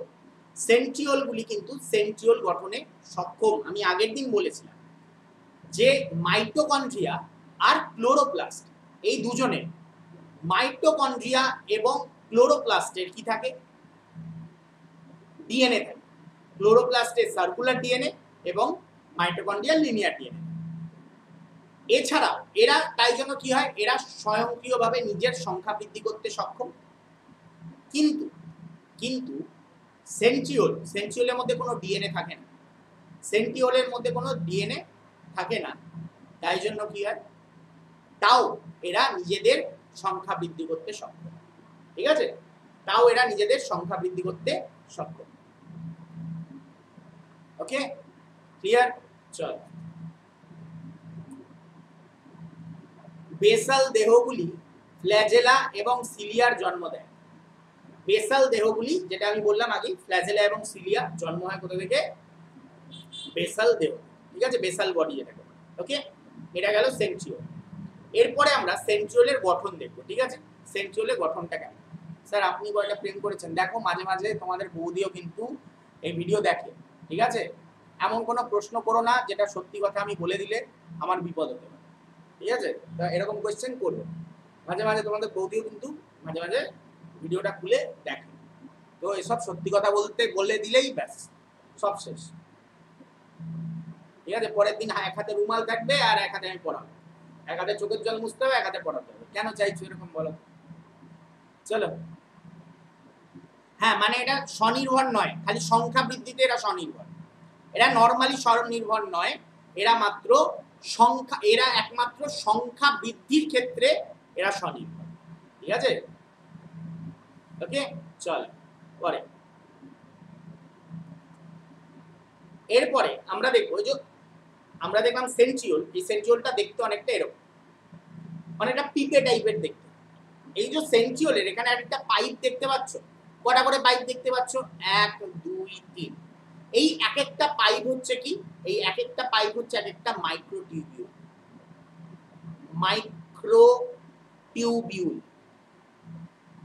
সেন্ট্রিওলগুলি কিন্তু সেন্ট্রিওল গঠনে সক্ষম। আমি আগের দিন বলেছিলাম যে মাইটোকন্ড্রিয়া আর ক্লোরোপ্লাস্ট, এই দুজনে মাইটোকন্ড্রিয়া এবং ক্লোরোপ্লাস্টের কি থাকে? ডিএনএ থাকে। ক্লোরোপ্লাস্টের সার্কুলার ডিএনএ এবং মাইটোকন্ড্রিয়াল লিনিয়ার ডিএনএ এছাড়া এরা, তাই জন্য কি হয়? এরা স্বয়ংক্রিয়ভাবে নিজের সংখ্যা বৃদ্ধি করতে সক্ষম। কিন্তু কিন্তু সেন্ট্রিওল, সেন্ট্রিওলের মধ্যে কোনো ডিএনএ থাকে না। সেন্ট্রিওলের মধ্যে কোনো ডিএনএ থাকে না। তাই জন্য কি হয়? তাও এরা নিজেদের সংখ্যা বৃদ্ধি করতে সক্ষম। ঠিক আছে? তাও এরা নিজেদের সংখ্যা বৃদ্ধি করতে সক্ষম। ওকে ক্লিয়ার চল। বেসাল দেহগুলি ফ্ল্যাজেলা এবং সিলিয়ার জন্ম দেয়। বেসাল দেহগুলি, যেটা আমি বললাম আগে, ফ্ল্যাজেলা এবং সিলিয়া জন্ম হয় কোথা থেকে? বেসাল দেহ, ঠিক আছে? বেসাল বডি যেটাকে ওকে এটা গেল সেন্ট্রিওল এরপরে আমরা সেন্ট্রিওলের গঠন দেখব, ঠিক আছে? সেন্ট্রিওলের গঠনটা কেমন? স্যার, আপনি কয়টা প্রেম করেছেন? দেখো, মাঝে মাঝে তোমাদের বৌদিও কিন্তু এই ভিডিও দেখে, ঠিক আছে? এমন কোনো প্রশ্ন করো না, যেটা সত্যি কথা আমি বলে দিলে আমার বিপদ হতে পারে, ঠিক আছে? এরকম কোয়েশ্চেন করবে মাঝে মাঝে তোমাদের বৌদিও কিন্তু মাঝে মাঝে ভিডিওটা খুলে দেখে। তো এসব সত্যি কথা বলতে বলে দিলেই ব্যাস, সব শেষ। ঠিক আছে, পরের দিন এক হাতে রুমাল থাকবে আর এক হাতে আমি পড়াবো। এক হাতে চোখের জল মুছতে হবে, এক হাতে পড়াতে হবে। কেন চাইছো এরকম বলো? চলো। হ্যাঁ মানে এটা স্বনির্ভর নয়, খালি সংখ্যা বৃদ্ধিতে এরা স্বনির্ভর। এরা নর্মালি স্বনির্ভর নয়, এরা মাত্র সংখ্যা, এরা একমাত্র সংখ্যা বৃদ্ধির ক্ষেত্রে এরা স্বনির্ভর। ঠিক আছে? ওকে চল, পরে। এরপরে আমরা দেখব যে, আমরা দেখলাম সেন্ট্রিওল এই সেন্ট্রিওলটা দেখতে অনেকটা এরকম, অনেকটা পিপে টাইপের দেখতে। এই যে সেন্ট্রিওলের এখানে একটা পাইপ দেখতে পাচ্ছ? কটা করে পাইপ দেখতে পাচ্ছ? এক, দুই, তিন। এই এক একটা পাইপ হচ্ছে কি? এই এক একটা পাইপ হচ্ছে এক একটা মাইক্রো টিউবিউল মাইক্রো টিউবিউল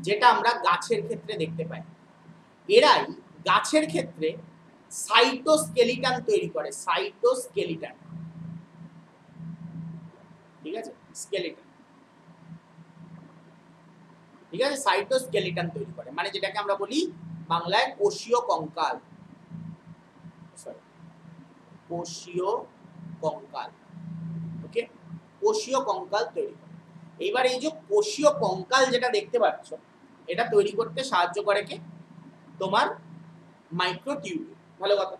যেটা আমরা গাছের ক্ষেত্রে দেখতে পাই। এরাই গাছের ক্ষেত্রে সাইটোস্কেলিটান তৈরি করে সাইটোস্কেলিটান ঠিক আছে? স্কেলিটান ঠিক আছে? সাইটোস্কেলিটান তৈরি করে মানে যেটাকে আমরা বলি বাংলায় কোষীয় কঙ্কাল। Sorry, কোষীয় কঙ্কাল। ওকে কোষীয় কঙ্কাল তৈরি করে। এইবার এই যে কোষীয় কঙ্কাল যেটা দেখতে পাচ্ছ এটা তৈরি করতে সাহায্য করে কে? তোমার মাইক্রো টিউবিউল ভালো কথা।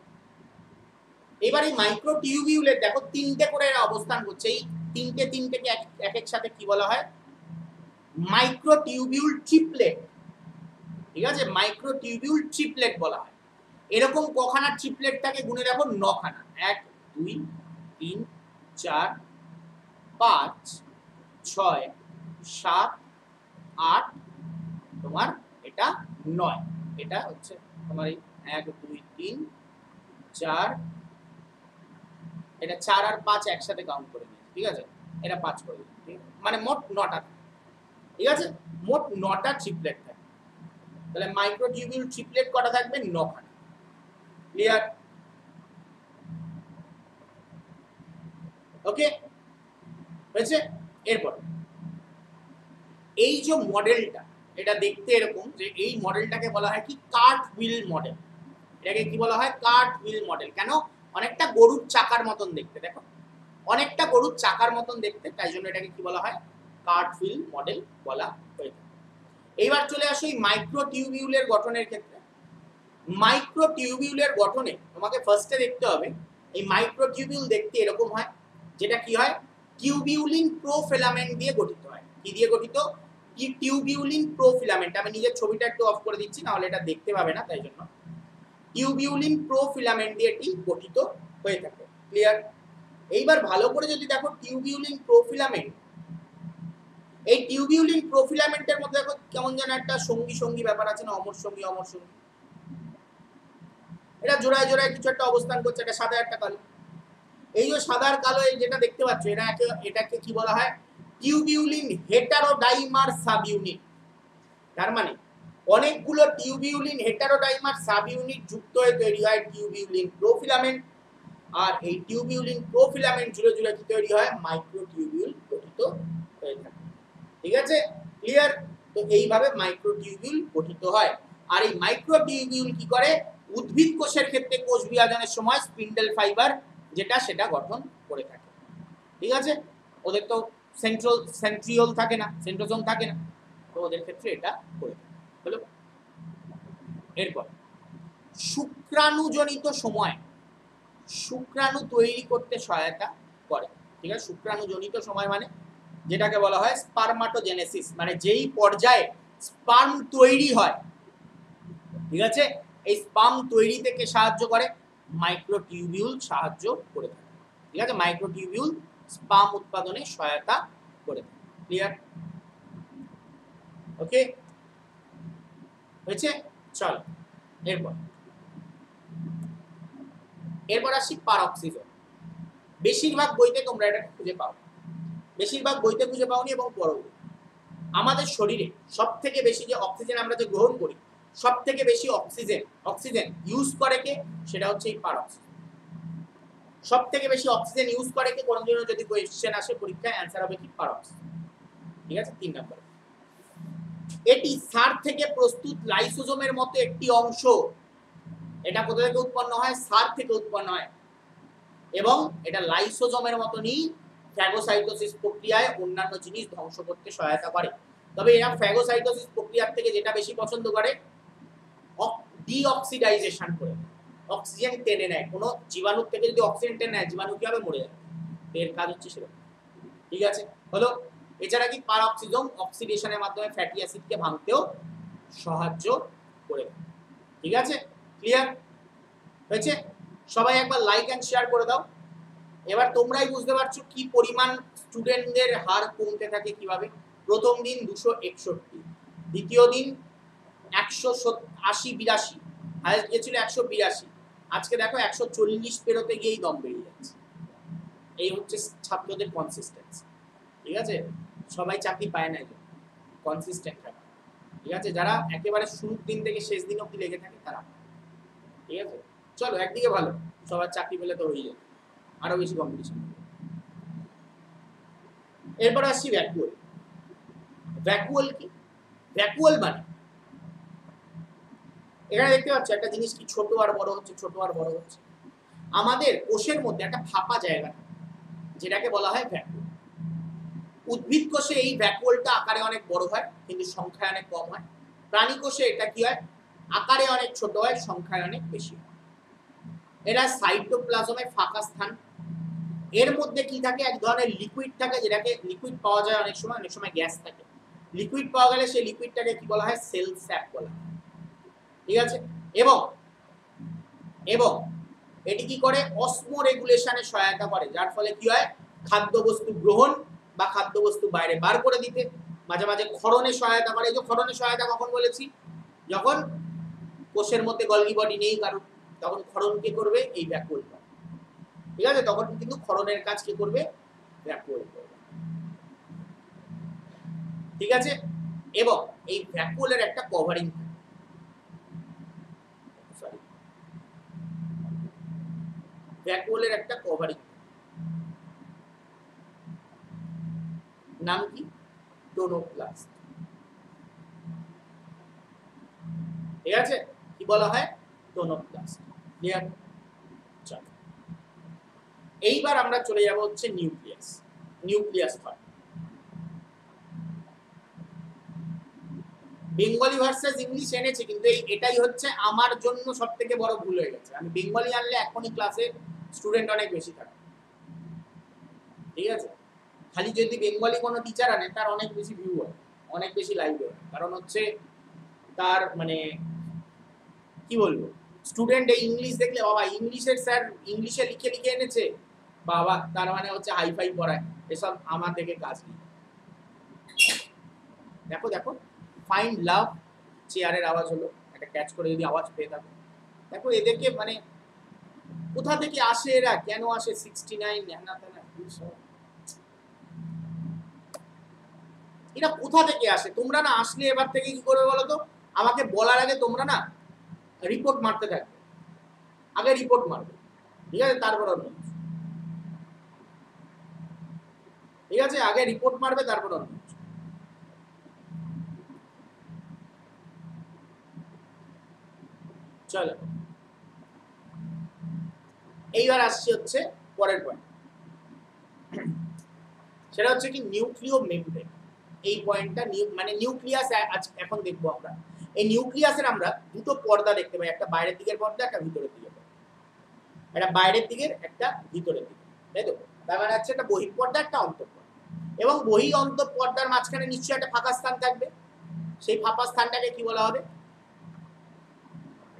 এবার এই মাইক্রো টিউবিউলের দেখো তিনটে করে এরা অবস্থান করছে। এই তিনটে তিনটেকে এক এক সাথে কি বলা হয়? মাইক্রো টিউবিউল ট্রিপলেট ঠিক আছে? মাইক্রো টিউবিউল ট্রিপলেট বলা হয়। এরকম কখানা ট্রিপলেটটাকে গুনে দেখো নখানা। এক, দুই, তিন, চার, পাঁচ, ছয়, সাত, আট তোমার এটা নয়। এটা হচ্ছে তোমার এই এক, দুই, তিন, চার। এটা চার আর পাঁচ একসাথে কাউন্ট করে নিয়েছে, ঠিক আছে? এটা পাঁচ করে? মানে মোট নটা ঠিক আছে? মোট নটা ট্রিপলেট থাকে। তাহলে মাইক্রো টিউবিউল ট্রিপলেট কটা থাকবে? নখানা। ক্লিয়ার ওকে হয়েছে? এরপর, এই যে মডেলটা এটা দেখতে এরকম যে এই মডেলটাকে বলা হয় কি কার্ট হুইল মডেল। এটাকে কি বলা হয়? Cart wheel model. কেন? অনেকটা গরুর চাকার মতন দেখতে, দেখো। অনেকটা গরুর চাকার মতন দেখতে, তাই জন্য এটাকে কি বলা হয়? কার্ট হুইল মডেল বলা হয়ে এইবার চলে আসো এই মাইক্রো টিউবিউলের গঠনের ক্ষেত্রে। মাইক্রো টিউবিউলের গঠনে তোমাকে ফার্স্টে দেখতে হবে, এই মাইক্রো টিউবিউল দেখতে এরকম হয়, যেটা কি হয়? টিউবিউলিন প্রোফিলামেন্ট দিয়ে গঠিত হয়। কি দিয়ে গঠিত? কি টিউবিউলিন প্রোফিলামেন্ট আমি নিজের ছবিটা একটু অফ করে দিচ্ছি, নাহলে এটা দেখতে পাবে না, তাই জন্য। টিউবিউলিন প্রোফিলামেন্ট দিয়ে এটি গঠিত হয়ে থাকে ক্লিয়ার এইবার ভালো করে যদি দেখো টিউবিউলিন প্রোফিলামেন্ট এই টিউবিউলিন প্রোফিলামেন্টের মধ্যে দেখো কেমন যেন একটা সঙ্গী সঙ্গী ব্যাপার আছে না, অমর সঙ্গী অমর সঙ্গী। এটা জোড়ায় জোড়ায় কিছু একটা অবস্থান করছে, এটা সাদা একটা কালো। এই যে সাদা আর কালো, এই যেটা দেখতে পাচ্ছ এটা এটাকে কি বলা হয়? Tubulin heterodimer subunit. তার মানে অনেকগুলো টিউবিউলিন হেটারোডাইমার সাবইউনিট যুক্ত হয়ে তৈরি হয় টিউবিউলিন প্রোফিলামেন্ট। আর এই টিউবিউলিন প্রোফিলামেন্ট জুড়ে জুড়ে কি তৈরি হয়? মাইক্রো টিউবিউল গঠিত হয়ে থাকে। ঠিক আছে? ক্লিয়ার তো এইভাবে মাইক্রো টিউবিউল গঠিত হয়। আর এই মাইক্রো টিউবিউল কি করে? উদ্ভিদ কোষের ক্ষেত্রে কোষ বিভাজনের সময় স্পিন্ডেল ফাইবার যেটা সেটা গঠন করে থাকে। ঠিক আছে? ওদের তো সেন্ট্রাল সেন্ট্রিওল থাকে না সেন্ট্রোজোম থাকে না, তো ওদের ক্ষেত্রে এটা করে হলো? এরপর, শুক্রাণুজনিত সময়, শুক্রাণু তৈরি করতে সহায়তা করে, ঠিক আছে? শুক্রাণুজনিত সময় মানে যেটাকে বলা হয় স্পারমাটোজেনেসিস মানে যেই পর্যায়ে স্পার্ম তৈরি হয়, ঠিক আছে? এই স্পাম তৈরি থেকে সাহায্য করে মাইক্রোটিউবিউল সাহায্য করে থাকে, ঠিক আছে? মাইক্রোটিউবিউল স্পাম উৎপাদনে সহায়তা করে ক্লিয়ার ওকে হয়েছে? চল, এরপর। এরপর আসি পারক্সিজম বেশিরভাগ বইতে তোমরা এটা খুঁজে পাও। বেশিরভাগ বইতে খুঁজে পাওনি এবং পড়ো আমাদের শরীরে সব থেকে বেশি যে অক্সিজেন আমরা যে গ্রহণ করি সব থেকে বেশি অক্সিজেন অক্সিজেন ইউজ করে কে? সেটা হচ্ছে এই পারক্সিজম সব থেকে বেশি অক্সিজেন ইউজ করে কি কোনো জন্য যদি কোয়েশ্চেন আসে পরীক্ষায় অ্যান্সার হবে কি পারক্সিজম ঠিক আছে? তিন নম্বর। এটি সার থেকে প্রস্তুত লাইসোজোমের মতো একটি অংশ। এটা কোথা থেকে উৎপন্ন হয়? সার থেকে উৎপন্ন হয়। এবং এটা লাইসোজোমের মতনই ফ্যাগোসাইটোসিস প্রক্রিয়ায় অন্যান্য জিনিস ধ্বংস করতে সহায়তা করে। তবে এরা ফ্যাগোসাইটোসিস প্রক্রিয়ার থেকে যেটা বেশি পছন্দ করে ডিঅক্সিডাইজেশন করে। অক্সিজেন টেনে নেয়। কোনো জীবাণু থেকে যদি অক্সিজেন টেনে নেয়, জীবাণু কি হবে মরে যাবে এর কাজ হচ্ছে সেরকম। ঠিক আছে? হলো, এছাড়া কি পারঅক্সিজম অক্সিডেশনের মাধ্যমে ফ্যাটি অ্যাসিডকে ভাঙতেও সাহায্য করে। ঠিক আছে? ক্লিয়ার হয়েছে? সবাই একবার লাইক অ্যান্ড শেয়ার করে দাও। এবার তোমরাই বুঝতে পারছ কি পরিমাণ স্টুডেন্টদের হার কমতে থাকে কীভাবে। প্রথম দিন দুশো একষট্টি, দ্বিতীয় দিন একশো আশি, বিরাশি হায়েস্ট গিয়েছিল একশো বিরাশি। আজকে দেখো একশো চল্লিশ পেরোতে গিয়েই দম বেরিয়ে যাচ্ছে। এই হচ্ছে ছাত্রদের কনসিস্টেন্সি ঠিক আছে? সবাই চাকরি পায় না কনসিস্টেন্ট থাকে ঠিক আছে? যারা একেবারে শুরুর দিন থেকে শেষ দিন অব্দি লেগে থাকে, তারা ঠিক আছে? চলো, একদিকে ভালো, সবার চাকরি পেলে তো হয়ে যাবে, আরও বেশি কম্পিটিশন এরপর আসছি ভ্যাকুয়াল ভ্যাকুয়াল কি? ভ্যাকুয়াল মানে এখানে দেখতে পাচ্ছ একটা জিনিস কি ছোট আর বড় হচ্ছে, ছোট আর বড় হচ্ছে। আমাদের কোষের মধ্যে একটা ফাঁপা জায়গা থাকে, যেটাকে বলা হয় ভ্যাকুয়াল উদ্ভিদ কোষে এই ভ্যাকুয়ালটা আকারে অনেক বড় হয়, কিন্তু সংখ্যায় অনেক কম হয়। প্রাণী কোষে এটা কি হয়? আকারে অনেক ছোট হয়, সংখ্যায় অনেক বেশি হয়। এরা সাইটোপ্লাজমের ফাঁকা স্থান। এর মধ্যে কি থাকে? এক ধরনের লিকুইড থাকে, যেটাকে লিকুইড পাওয়া যায় অনেক সময় অনেক সময় গ্যাস থাকে। লিকুইড পাওয়া গেলে সেই লিকুইডটাকে কি বলা হয়? সেল স্যাপ বলা হয়। ঠিক আছে? এবং এবং এটি কি করে? অসমো রেগুলেশনে সহায়তা করে, যার ফলে কি হয়? খাদ্যবস্তু গ্রহণ বা খাদ্যবস্তু বাইরে বার করে দিতে, মাঝে মাঝে ক্ষরণে সহায়তা করে। এই যে ক্ষরণে সহায়তা কখন বলেছি? যখন কোষের মধ্যে গলগি বডি নেই কারণ তখন ক্ষরণ কে করবে? এই ব্যাকুল ঠিক আছে? তখন কিন্তু ক্ষরণের কাজ কে করবে? ব্যাকুল করবে ঠিক আছে? এবং এই ভ্যাকুলের একটা কভারিং সরি ভ্যাকুলের একটা কভারিং নাম কি? টোনোপ্লাস্ট ঠিক আছে? কি বলা হয়? টোনোপ্লাস্ট ক্লিয়ার চলো। এইবার আমরা চলে যাব হচ্ছে nucleus nucleus part Bengali versus English এনেছে, কিন্তু এটাই হচ্ছে আমার জন্য সব থেকে বড় ভুল হয়ে গেছে। আমি বেঙ্গলি আনলে এখনই ক্লাসে স্টুডেন্ট অনেক বেশি থাকে। ঠিক আছে? খালি যদি বেঙ্গলি কোনো টিচার আনে, তার অনেক বেশি ভিউ হয়, অনেক বেশি লাইভ হয়। কারণ হচ্ছে তার মানে কি বলব? স্টুডেন্ট এই ইংলিশ দেখলে, বাবা ইংলিশের স্যার ইংলিশে লিখে লিখে এনেছে, বাবা, তার মানে হচ্ছে হাইফাই পড়ায়। এসব আমার থেকে কাজ নেই। দেখো দেখো। ফাইন্ড লাভ চেয়ারের আওয়াজ হলো, একটা ক্যাচ করে যদি আওয়াজ পেয়ে থাকো। দেখো এদেরকে মানে কোথা থেকে আসে এরা? কেন আসে? সিক্সটি নাইন এরা কোথা থেকে আসে? তোমরা না আসলে এবার থেকে কি করবে বলো তো? আমাকে বলার আগে তোমরা না রিপোর্ট মারতে থাকবে। আগে রিপোর্ট মারবে। ঠিক আছে? তারপর ঠিক আছে? আগে রিপোর্ট মারবে, তারপর অন্য চলো। এইবার আসছে হচ্ছে পরের পয়েন্ট সেটা হচ্ছে কি নিউক্লিয় মেমব্রেন এই পয়েন্টটা মানে নিউক্লিয়াস এখন দেখব আমরা। এই নিউক্লিয়াসের আমরা দুটো পর্দা দেখতে পাই। একটা বাইরের দিকের পর্দা, একটা ভিতরের দিকের একটা বাইরের দিকের, একটা ভিতরের দিকে তাই তো? তার মানে হচ্ছে একটা বহির পর্দা, একটা অন্তঃপর্দা। এবং বহি অন্তঃ পর্দার মাঝখানে নিশ্চয়ই একটা ফাঁকা স্থান থাকবে। সেই ফাঁকা স্থানটাকে কি বলা হবে?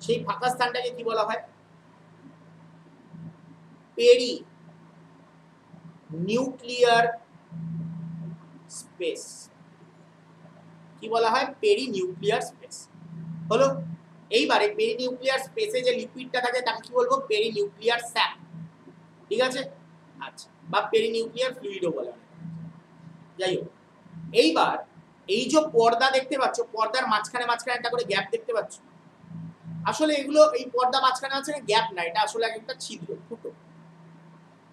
সেই ফাঁকা স্থানটাকে কি বলা হয়? Perinuclear space. কি বলা হয়? Perinuclear space. হলো, এইবারে পেরি নিউক্লিয়ার স্পেসে যে লিকুইডটা থাকে, তাকে কি বলব? Perinuclear sap. ঠিক আছে? আচ্ছা বা পেরি নিউক্লিয়ার ফ্লুইডও বলা হয়। যাই হোক, এইবার এই যে পর্দা দেখতে পাচ্ছ, পর্দার মাঝখানে মাঝখানে একটা করে গ্যাপ দেখতে পাচ্ছ আসলে এগুলো এই পর্দা মাঝখানে আছে গ্যাপ না, এটা আসলে এক একটা ছিদ্র, ফুটো।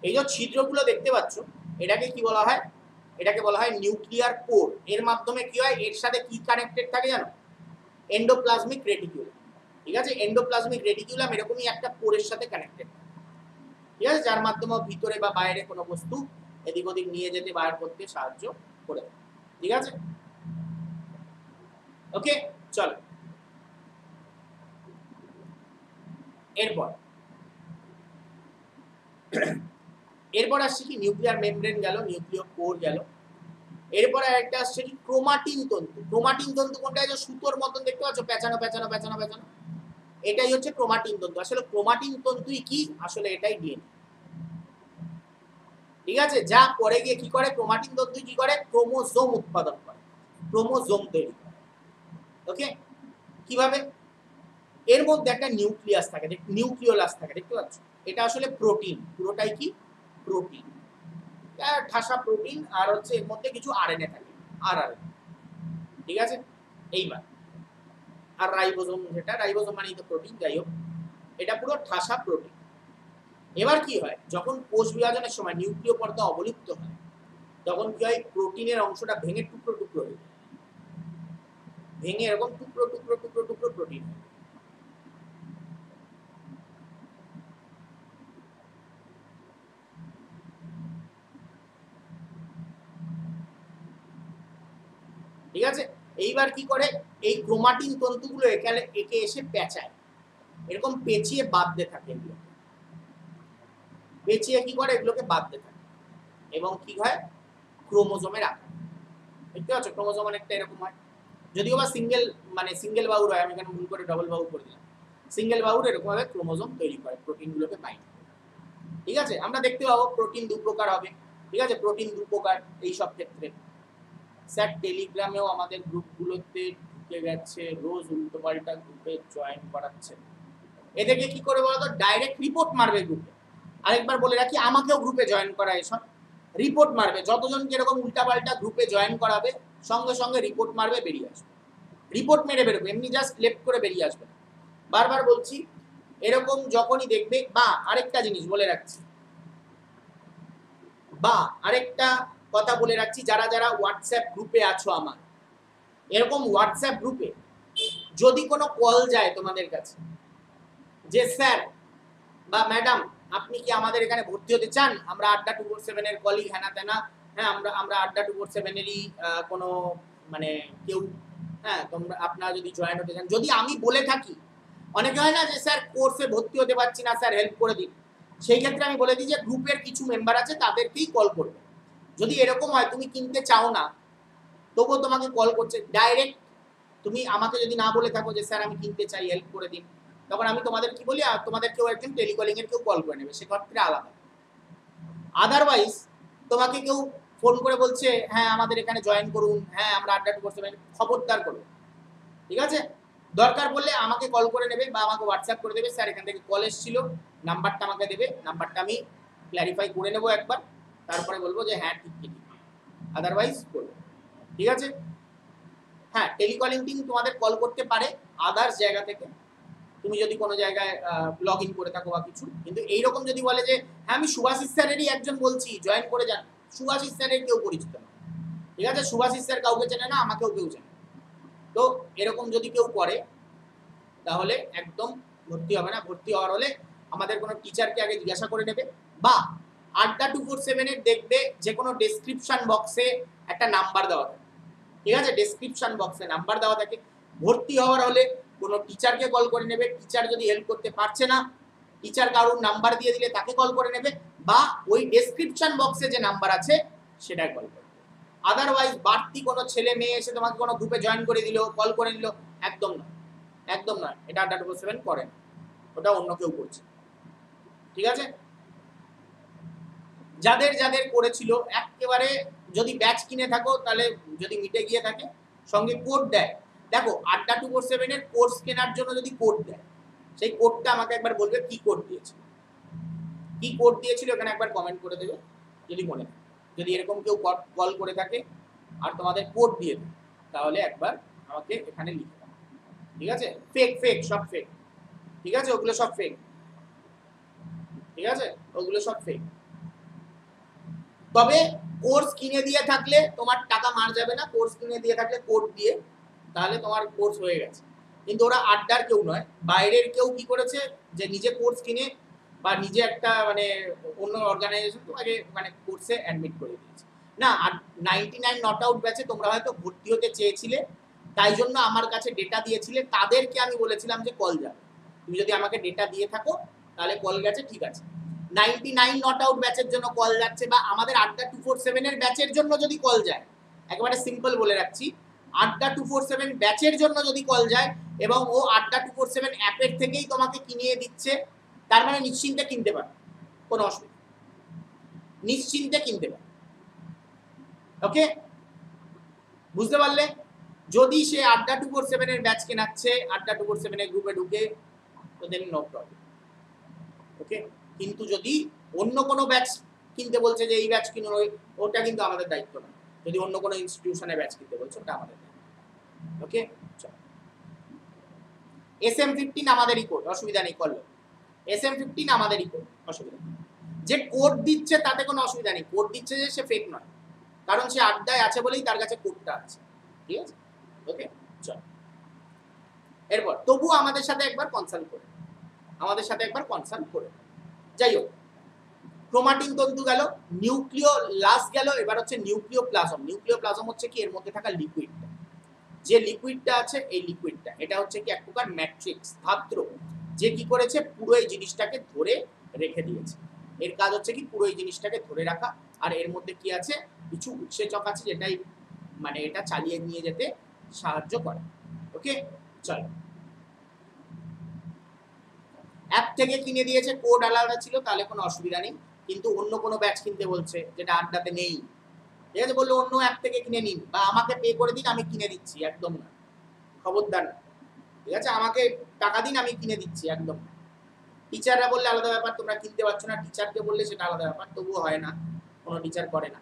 এই যে ছিদ্রগুলো দেখতে পাচ্ছ, এটাকে কি বলা হয়? এটাকে বলা হয় নিউক্লিয়ার কোর। এর মাধ্যমে কি হয়? এর সাথে কি কানেক্টেড থাকে জানো? এন্ডোপ্লাজমিক রেটিকুলাম ঠিক আছে? এন্ডোপ্লাজমিক রেটিকুলাম এরকমই একটা পোরের সাথে কানেক্টেড ঠিক আছে? যার মাধ্যমে ভিতরে বা বাইরে কোনো বস্তু এদিক ওদিক নিয়ে যেতে, বার করতে সাহায্য করে। ঠিক আছে? ওকে চলো। এরপর। এরপর আসছে কি? নিউক্লিয়ার মেমব্রেন গেল নিউক্লিয় কোর গেল। এরপরে আরেকটা আসছে কি? ক্রোমাটিন তন্তু। ক্রোমাটিন তন্তু কোনটা? যে সুতোর মতন দেখতে পাচ্ছ, পেঁচানো পেঁচানো পেঁচানো পেঁচানো। এটাই হচ্ছে ক্রোমাটিন তন্তু। আসলে ক্রোমাটিন তন্তুই কি? আসলে এটাই ডিএনএ ঠিক আছে? যা পরে গিয়ে কি করে? ক্রোমাটিন তন্তু কি করে? ক্রোমোজোম উৎপাদন করে। ক্রোমোজোম তৈরি করে। ওকে কীভাবে? এর মধ্যে একটা নিউক্লিয়াস থাকে নিউক্লিওলাস থাকে, দেখতে পাচ্ছ? এটা আসলে প্রোটিন, পুরোটাই কি? প্রোটিন। ঠাসা প্রোটিন আর হচ্ছে এর মধ্যে কিছু আরএনএ থাকে আর আরএনএ ঠিক আছে? এইবার। আর রাইবোজোম, যেটা, রাইবোজোম মানেই তো প্রোটিন, যাই হোক। এটা পুরো ঠাসা প্রোটিন। এবার কি হয়? যখন কোষ বিভাজনের সময় নিউক্লিয় পর্দা অবলিপ্ত হয়, তখন কি হয়? প্রোটিনের অংশটা ভেঙে টুকরো টুকরো হয়ে। ভেঙে এরকম টুকরো টুকরো টুকরো টুকরো প্রোটিন হয়। ঠিক আছে? এইবার কি করে? এই ক্রোমাটিন তন্তুগুলো এখানে একে এসে পেঁচায়। এরকম পেঁচিয়ে বাঁধতে থাকে এগুলো পেঁচিয়ে কি করে? এগুলোকে বাঁধতে থাকে। এবং কি হয়? ক্রোমোজোমের আকার। দেখতে পাচ্ছ? ক্রোমোজোম অনেকটা এরকম হয়। যদিও বা সিঙ্গেল মানে সিঙ্গেল বাউর হয়, আমি এখানে ভুল করে ডবল বাহু করে দিলাম। সিঙ্গেল বাহুর এরকমভাবে ক্রোমোজোম তৈরি করে প্রোটিনগুলোকে বাইন্ড ঠিক আছে? আমরা দেখতে পাবো প্রোটিন দু প্রকার হবে। ঠিক আছে? প্রোটিন দু প্রকার এই সব ক্ষেত্রে। স্যার টেলিগ্রামেও আমাদের গ্রুপগুলোতে ঢুকে গেছে, রোজ উল্টোপাল্টা গ্রুপে জয়েন করাচ্ছে। এদেরকে কি করে বলতো? ডাইরেক্ট রিপোর্ট মারবে গ্রুপে আরেকবার বলে রাখি, আমাকেও গ্রুপে জয়েন করা এসব। রিপোর্ট মারবে। যতজন এরকম উল্টাপাল্টা গ্রুপে জয়েন করাবে, সঙ্গে সঙ্গে রিপোর্ট মারবে, বেরিয়ে আসবে। রিপোর্ট মেরে বেরোবে, এমনি জাস্ট লেফট করে বেরিয়ে আসবে। বারবার বলছি, এরকম যখনই দেখবে, বা আরেকটা জিনিস বলে রাখছি, বা আরেকটা কথা বলে রাখছি, যারা যারা হোয়াটসঅ্যাপ গ্রুপে আছো আমার। এরকম হোয়াটসঅ্যাপ গ্রুপে যদি কোনো কল যায় তোমাদের কাছে, যে, স্যার বা ম্যাডাম আপনি কি আমাদের এখানে ভর্তি হতে চান? আমরা আড্ডা টু ফোর সেভেনের কলই হ্যানা তেনা হ্যাঁ আমরা আমরা আড্ডা টু ফোর সেভেনেরই কোনো মানে কেউ হ্যাঁ তোমরা, আপনারা যদি জয়েন হতে চান। যদি আমি বলে থাকি, অনেকে হয় না যে, স্যার কোর্সে ভর্তি হতে পারছি না, স্যার হেল্প করে দিন। সেই ক্ষেত্রে আমি বলে দিই যে গ্রুপের কিছু মেম্বার আছে, তাদেরকেই কল করবে। যদি এরকম হয়, তুমি কিনতে চাও না, তবুও তোমাকে কল করছে ডাইরেক্ট তুমি আমাকে যদি না বলে থাকো যে, স্যার, আমি কিনতে চাই হেল্প করে দিন। তখন আমি তোমাদের কি বলি, আর তোমাদের কেউ একজন টেলিকলিং এর কেউ কল করে নেবে সে ক্ষেত্রে আলাদা। আদারওয়াইজ তোমাকে কেউ ফোন করে বলছে হ্যাঁ আমাদের এখানে জয়েন করুন হ্যাঁ আমরা আড্ডা করতে খবরদার করুন। ঠিক আছে? দরকার পড়লে আমাকে কল করে নেবে বা আমাকে হোয়াটসঅ্যাপ করে দেবে, স্যার, এখান থেকে কল এসেছিল নাম্বারটা আমাকে দেবে নাম্বারটা আমি ক্ল্যারিফাই করে নেব একবার। তারপরে বলব যে হ্যাঁ ঠিক ঠিক আদারওয়াইজ করব ঠিক আছে? হ্যাঁ টেলিকলিং টিম তোমাদের কল করতে পারে আদার্স জায়গা থেকে। তুমি যদি কোনো জায়গায় লগ ইন করে থাকো বা কিছু। কিন্তু এইরকম যদি বলে যে হ্যাঁ আমি সুভাষিস স্যারেরই একজন বলছি জয়েন করে যান। সুভাষিস স্যারের কেউ পরিচিত না। ঠিক আছে? সুভাষিস স্যার কাউকে চেনে না, আমাকেও কেউ চেনে তো এরকম যদি কেউ করে, তাহলে একদম ভর্তি হবে না। ভর্তি হওয়ার হলে আমাদের কোনো টিচারকে আগে জিজ্ঞাসা করে নেবে। বা আড্ডা টু ফোর সেভেনের দেখবে যে কোনো ডেসক্রিপশন বক্সে একটা নাম্বার দেওয়া থাকে। ঠিক আছে? ডেসক্রিপশন বক্সে নাম্বার দেওয়া থাকে। ভর্তি হওয়ার হলে কোনো টিচারকে কল করে নেবে। টিচার যদি হেল্প করতে পারছে না টিচার কারোর নাম্বার দিয়ে দিলে তাকে কল করে নেবে বা ওই ডেসক্রিপশন বক্সে যে নাম্বার আছে, সেটাই কল করবে আদারওয়াইজ বাড়তি কোনো ছেলে মেয়ে এসে তোমাকে কোনো গ্রুপে জয়েন করে দিল কল করে নিল, একদম না একদম নয়। এটা আড্ডা টু ফোর সেভেন করে না। ওটা অন্য কেউ করছে। ঠিক আছে? যাদের যাদের করেছিল, একেবারে যদি ব্যাচ কিনে থাকো, তাহলে যদি মিটে গিয়ে থাকে, সঙ্গে কোড দেয়। দেখো, আড্ডা টু ফোর সেভেনের কোর্স কেনার জন্য যদি কোড দেয়, সেই কোডটা আমাকে একবার বলবে কি কোড দিয়েছে। কি কোড দিয়েছিল এখানে একবার কমেন্ট করে দেবে, যদি মনে যদি এরকম কেউ কল করে থাকে আর তোমাদের কোড দিয়ে দেয়, তাহলে একবার আমাকে এখানে লিখে দাও। ঠিক আছে? ফেক ফেক সব ফেক ঠিক আছে? ওগুলো সব ফেক ঠিক আছে? ওগুলো সব ফেক তবে কোর্স কিনে দিয়ে থাকলে তোমার টাকা মার যাবে না কোর্স কিনে দিয়ে থাকলে কোড দিয়ে তাহলে তোমার কোর্স হয়ে গেছে। কিন্তু ওরা আড্ডার কেউ নয়, বাইরের কেউ কি করেছে যে নিজে কোর্স কিনে বা নিজে একটা মানে অন্য অর্গানাইজেশন তোমাকে মানে কোর্সে অ্যাডমিট করে দিয়েছে। না, আর নাইনটি নাইন নট আউট ব্যাচে তোমরা হয়তো ভর্তি হতে চেয়েছিলে, তাই জন্য আমার কাছে ডেটা দিয়েছিলে, তাদেরকে আমি বলেছিলাম যে কল যাবে। তুমি যদি আমাকে ডেটা দিয়ে থাকো, তাহলে কল গেছে, ঠিক আছে। নাইনটি নাইন নট আউট ব্যাচের জন্য কল যাচ্ছে বা আমাদের আড্ডা টু ফোর সেভেনের ব্যাচের জন্য যদি কল যায়, একেবারে সিম্পল বলে রাখছি, আড্ডা টু ফোর সেভেন ব্যাচের জন্য যদি কল যায় এবং ও আড্ডা টু ফোর সেভেন অ্যাপের থেকেই তোমাকে কিনিয়ে দিচ্ছে, তার মানে নিশ্চিন্তে কিনতে পারো কোনো অসুবিধা নিশ্চিন্তে কিনতে পারো ওকে বুঝতে পারলে? যদি সে আড্ডা টু ফোর সেভেনের ব্যাচ কেনাচ্ছে, আড্ডা টু ফোর সেভেনের গ্রুপে ঢুকে, তো দেন নো প্রবলেম ওকে কিন্তু যদি অন্য কোনো ব্যাচ কিনতে বলছে যে এই ব্যাচ কিনুন ওটা কিন্তু আমাদের দায়িত্ব না। যদি অন্য কোনো ইনস্টিটিউশনে ব্যাচ কিনতে বলছে, ওটা আমাদের ওকে এস এম ফিফটিন আমাদেরই কোড অসুবিধা নেই, করল। এস এম ফিফটিন আমাদেরই কোড অসুবিধা যে কোড দিচ্ছে, তাতে কোনো অসুবিধা নেই। কোড দিচ্ছে যে সে ফেক নয়। কারণ সে আড্ডায় আছে বলেই তার কাছে কোডটা আছে। ঠিক আছে? ওকে চল। এরপর তবু আমাদের সাথে একবার কনসাল্ট করে। আমাদের সাথে একবার কনসাল্ট করে। যাই হোক, ক্রোমাটিন তন্তু গেল নিউক্লিও লাস গেল, এবার হচ্ছে নিউক্লিও প্লাজম। নিউক্লিও প্লাজম হচ্ছে কি? এর মধ্যে থাকা লিকুইডটা যে লিকুইডটা আছে, এই লিকুইডটা এটা হচ্ছে কি এক প্রকার ম্যাট্রিক্স ধাত্র, যে কি করেছে? পুরো এই জিনিসটাকে ধরে রেখে দিয়েছে। এর কাজ হচ্ছে কি? পুরো এই জিনিসটাকে ধরে রাখা। আর এর মধ্যে কি আছে? কিছু উৎসেচক আছে, যেটাই মানে এটা চালিয়ে নিয়ে যেতে সাহায্য করে। ওকে চলো। অ্যাপ থেকে কিনে দিয়েছে কোড আলাদা ছিল, তাহলে কোনো অসুবিধা নেই। কিন্তু অন্য কোনো ব্যাচ কিনতে বলছে, যেটা আড্ডাতে নেই। ঠিক আছে? বলল, অন্য অ্যাপ থেকে কিনে নিন বা আমাকে পে করে দিন, আমি কিনে দিচ্ছি, একদম না। খবরদার না। ঠিক আছে? আমাকে টাকা দিন, আমি কিনে দিচ্ছি, একদম না। টিচাররা বললে, আলাদা ব্যাপার, তোমরা কিনতে পারছ না। টিচারকে বললে, সেটা আলাদা ব্যাপার, তবুও হয় না। কোনো টিচার করে না।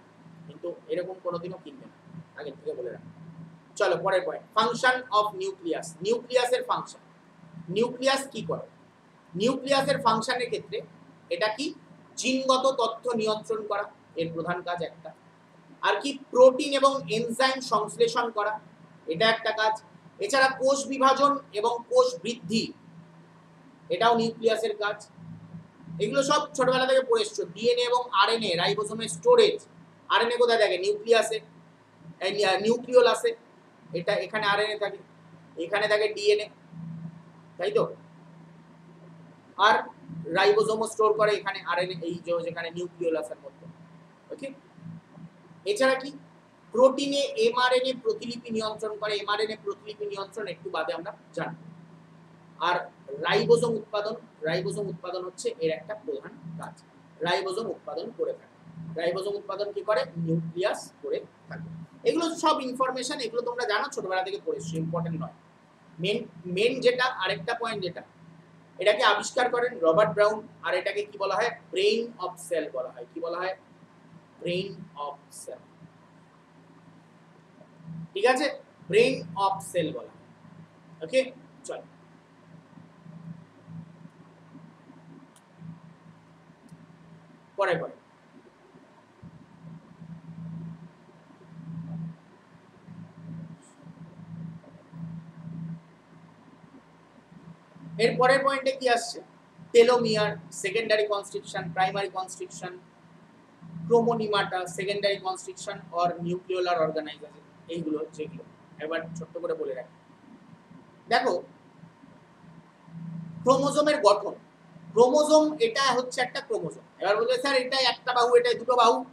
কিন্তু এরকম কোনোদিনও কিনবে না। আগের থেকে বলে রাখো। চলো, পরের পয়েন্ট ফাংশন অফ নিউক্লিয়াস নিউক্লিয়াসের ফাংশন নিউক্লিয়াস কি করে? নিউক্লিয়াসের ফাংশনের ক্ষেত্রে এটা কি? জিনগত তথ্য নিয়ন্ত্রণ করা এর প্রধান কাজ একটা। আর কি? প্রোটিন এবং এনজাইম সংশ্লেষণ করা এটা একটা কাজ। এছাড়া কোষ বিভাজন এবং কোষ বৃদ্ধি এটাও নিউক্লিয়াসের কাজ। এগুলো সব ছোটবেলা থেকে পড়ে এসছো। ডিএনএ এবং আর আরএনএ রাইবোসোমের স্টোরেজ আরএনএ কোথায় থাকে? নিউক্লিয়াসে নিউক্লিওলাসে এটা এখানে আরএনএ থাকে। এখানে থাকে ডিএনএ তাই তো? আর রাইবোসোম স্টোর করে এখানে আরএনএ, এই যেখানে নিউক্লিওলাসের মধ্যে। ওকে? এছাড়া কি? প্রোটিনে এমআরএনএ প্রতিলিপি নিয়ন্ত্রণ করে। এমআরএনএ প্রতিলিপি নিয়ন্ত্রণ একটু বাদে আমরা জানব আর রাইবোজোম উৎপাদন রাইবোসোম উৎপাদন হচ্ছে এর একটা প্রধান কাজ। রাইবোসোম উৎপাদন করে থাকে। রাইবোসোম উৎপাদন কি করে? নিউক্লিয়াস করে থাকে। এগুলো সব ইনফরমেশন এগুলো তোমরা জানো, ছোটবেলা থেকে পড়েছো ইম্পর্টেন্ট নয়। মেন মেন যেটা, আরেকটা পয়েন্ট যেটা এটাকে আবিষ্কার করেন রবার্ট ব্রাউন, আর এটাকে কি বলা হয়? ব্রেইন অফ সেল বলা হয়। কি বলা হয়? Brain of cell. ঠিক আছে? ব্রেইন অফ সেল বলা হয়। ওকে? চল। পরে পরে। এর পরের পয়েন্টে কি আসছে? Telomere secondary constriction primary constriction chromonemata secondary constriction or nucleolar organization এইগুলো যেগুলো। এবার ছোট্ট করে বলে রাখি। দেখো, ক্রোমোজোমের গঠন। ক্রোমোজোম এটা হচ্ছে একটা ক্রোমোজোম। এবার বলবে, স্যার এটা একটা বাহু এটা দুটো বাহু?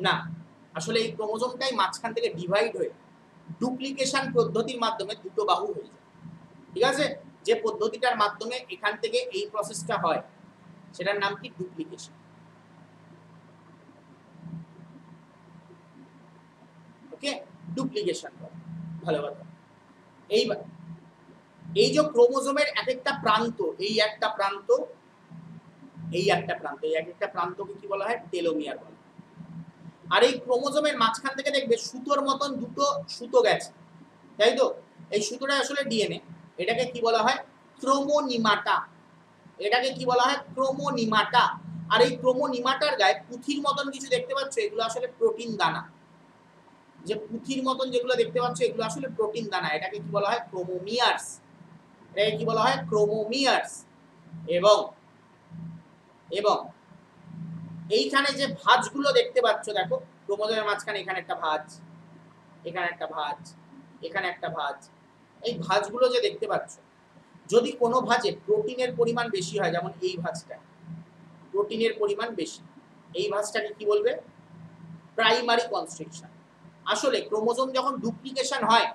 না। আসলে এই ক্রোমোজোমটাই মাঝখান থেকে ডিভাইড হয়ে ডুপ্লিকেশন পদ্ধতির মাধ্যমে দুটো বাহু হয়ে যায়। ঠিক আছে? যে পদ্ধতিটার মাধ্যমে এখান থেকে এই প্রসেসটা হয়, সেটার নাম কি ডুপ্লিকেশন ওকে ডুপ্লিকেশন ভালো কথা। এইবার, এই যে ক্রোমোজোমের এক একটা প্রান্ত, এই একটা প্রান্ত, এই একটা প্রান্ত, এই এক একটা প্রান্তকে কি বলা হয়? টেলোমিয়ার বলা আর এই ক্রোমোজোমের মাঝখান থেকে দেখবে সুতোর মতন দুটো সুতো গেছে। তাই তো? এই সুতোটা আসলে ডিএনএ এটাকে কি বলা হয়? ক্রোমোনিমাটা। এটাকে কি বলা হয়? ক্রোমোনিমাটা। আর এই ক্রোমোনিমাটার গায়ে পুঁথির মতন কিছু দেখতে পাচ্ছ, এগুলো আসলে প্রোটিন দানা। যে পুঁথির মতন যেগুলো দেখতে পাচ্ছ, এগুলো আসলে প্রোটিন দানা। এটাকে কি বলা হয়? ক্রোমোমিয়ার্স। এটাকে কি বলা হয়? ক্রোমোমিয়ার্স। এবং এবং এইখানে যে ভাঁজগুলো দেখতে পাচ্ছ, দেখো, ক্রোমোজোমের মাঝখানে এখানে একটা ভাঁজ, এখানে একটা ভাঁজ, এখানে একটা ভাঁজ। এই ভাঁজগুলো যে দেখতে পাচ্ছ, যদি কোনো ভাঁজে প্রোটিনের পরিমাণ বেশি হয়, যেমন এই ভাঁজটা, প্রোটিনের পরিমাণ বেশি, এই ভাঁজটাকে কি বলবে? Primary constriction. আসলে ক্রোমোজোম যখন ডুপ্লিকেশন হয়,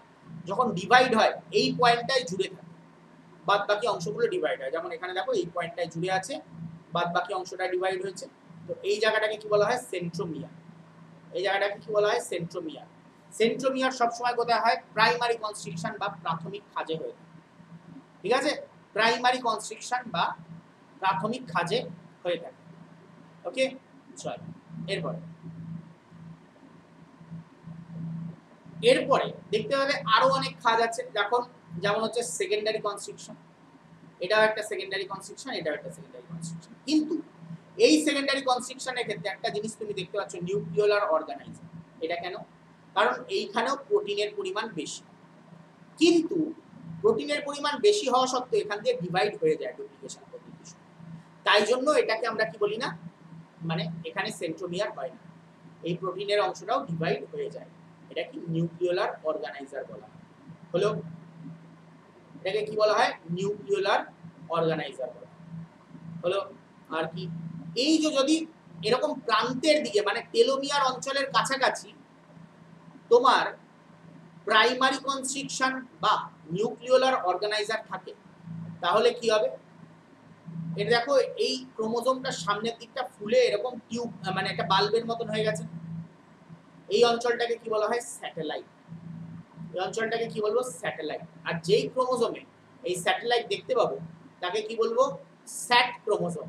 যখন ডিভাইড হয়, এই পয়েন্টটাই জুড়ে থাকে। বাদ বাকি অংশগুলো ডিভাইড হয়। যেমন এখানে দেখো, এই পয়েন্টটাই জুড়ে আছে বাদ বাকি অংশটা ডিভাইড হয়েছে। তো এই জায়গাটাকে কি বলা হয়? সেন্ট্রোমিয়ার এই জায়গাটাকে কি বলা হয়? সেন্ট্রোমিয়ার সেন্ট্রোমিয়ার সবসময় কোথায় হয়? প্রাইমারি কনস্ট্রিকশন বা প্রাথমিক খাজে হয়ে থাকে। ঠিক আছে? প্রাইমারি কনস্ট্রিকশন বা প্রাথমিক খাজে হয়ে থাকে। ওকে? চল, এরপরে। এরপরে দেখতে পাবে আরও অনেক খাজ আছে। যখন যেমন হচ্ছে সেকেন্ডারি কনস্ট্রিকশন এটাও একটা সেকেন্ডারি কনস্ট্রিকশন এটাও একটা সেকেন্ডারি কনস্ট্রিকশন কিন্তু এই সেকেন্ডারি কনস্ট্রিকশনের ক্ষেত্রে একটা জিনিস তুমি দেখতে পাচ্ছ নিউক্লিওলার অর্গানাইজার এটা কেন? কারণ এইখানেও প্রোটিনের পরিমাণ বেশি। কিন্তু প্রোটিনের পরিমাণ বেশি হওয়া সত্ত্বেও এখান দিয়ে ডিভাইড হয়ে যায় ডুপ্লিকেশন পদ্ধতির তাই জন্য এটাকে আমরা কি বলি না? মানে এখানে সেন্ট্রোমিয়ার হয় না। এই প্রোটিনের অংশটাও ডিভাইড হয়ে যায়। এটা কি নিউক্লিওলার অর্গানাইজার বলা হয়। হলো এটাকে কি বলা হয়? নিউক্লিওলার অর্গানাইজার বলা হলো আর কি? এই যে যদি এরকম প্রান্তের দিকে মানে টেলোমিয়ার অঞ্চলের কাছাকাছি তোমার প্রাইমারি কনস্ট্রিকশন বা নিউক্লিওলার অর্গানাইজার থাকে, তাহলে কি হবে? এটা দেখো, এই ক্রোমোজোমটার সামনের দিকটা ফুলে এরকম টিউব মানে একটা বাল্বের মতন হয়ে গেছে। এই অঞ্চলটাকে কি বলা হয়? স্যাটেলাইট এই অঞ্চলটাকে কি বলব? স্যাটেলাইট আর যেই ক্রোমোজোমে এই স্যাটেলাইট দেখতে পাবো, তাকে কি বলব? স্যাট ক্রোমোজোম।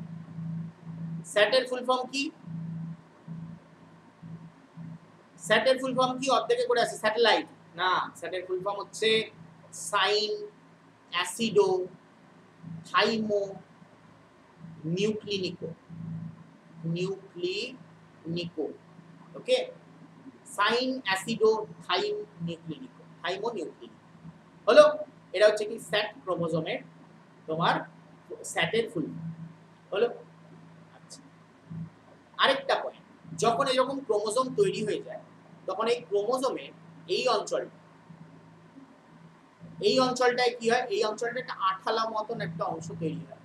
স্যাটের ফুল ফর্ম কি? স্যাটের ফুল ফর্ম কি? অর্ধেকে করে আছে স্যাটেলাইট না স্যাটের ফুল ফর্ম হচ্ছে সাইন অ্যাসিডো থাইমো নিউক্লিনিকো নিউক্লিনিকো ওকে সাইন অ্যাসিডো থাইম নিউক্লিনিকো থাইমো নিউক্লিনিকো হলো? এটা হচ্ছে কি? স্যাট ক্রোমোজোমের তোমার স্যাটের ফুল হলো? আচ্ছা। আরেকটা পয়েন্ট যখন এরকম ক্রোমোজোম তৈরি হয়ে যায় তখন এই ক্রোমোজোমের এই অঞ্চলটা এই অঞ্চলটায় কি হয়? এই অঞ্চলটা একটা আঠালা মতন একটা অংশ তৈরি হয়।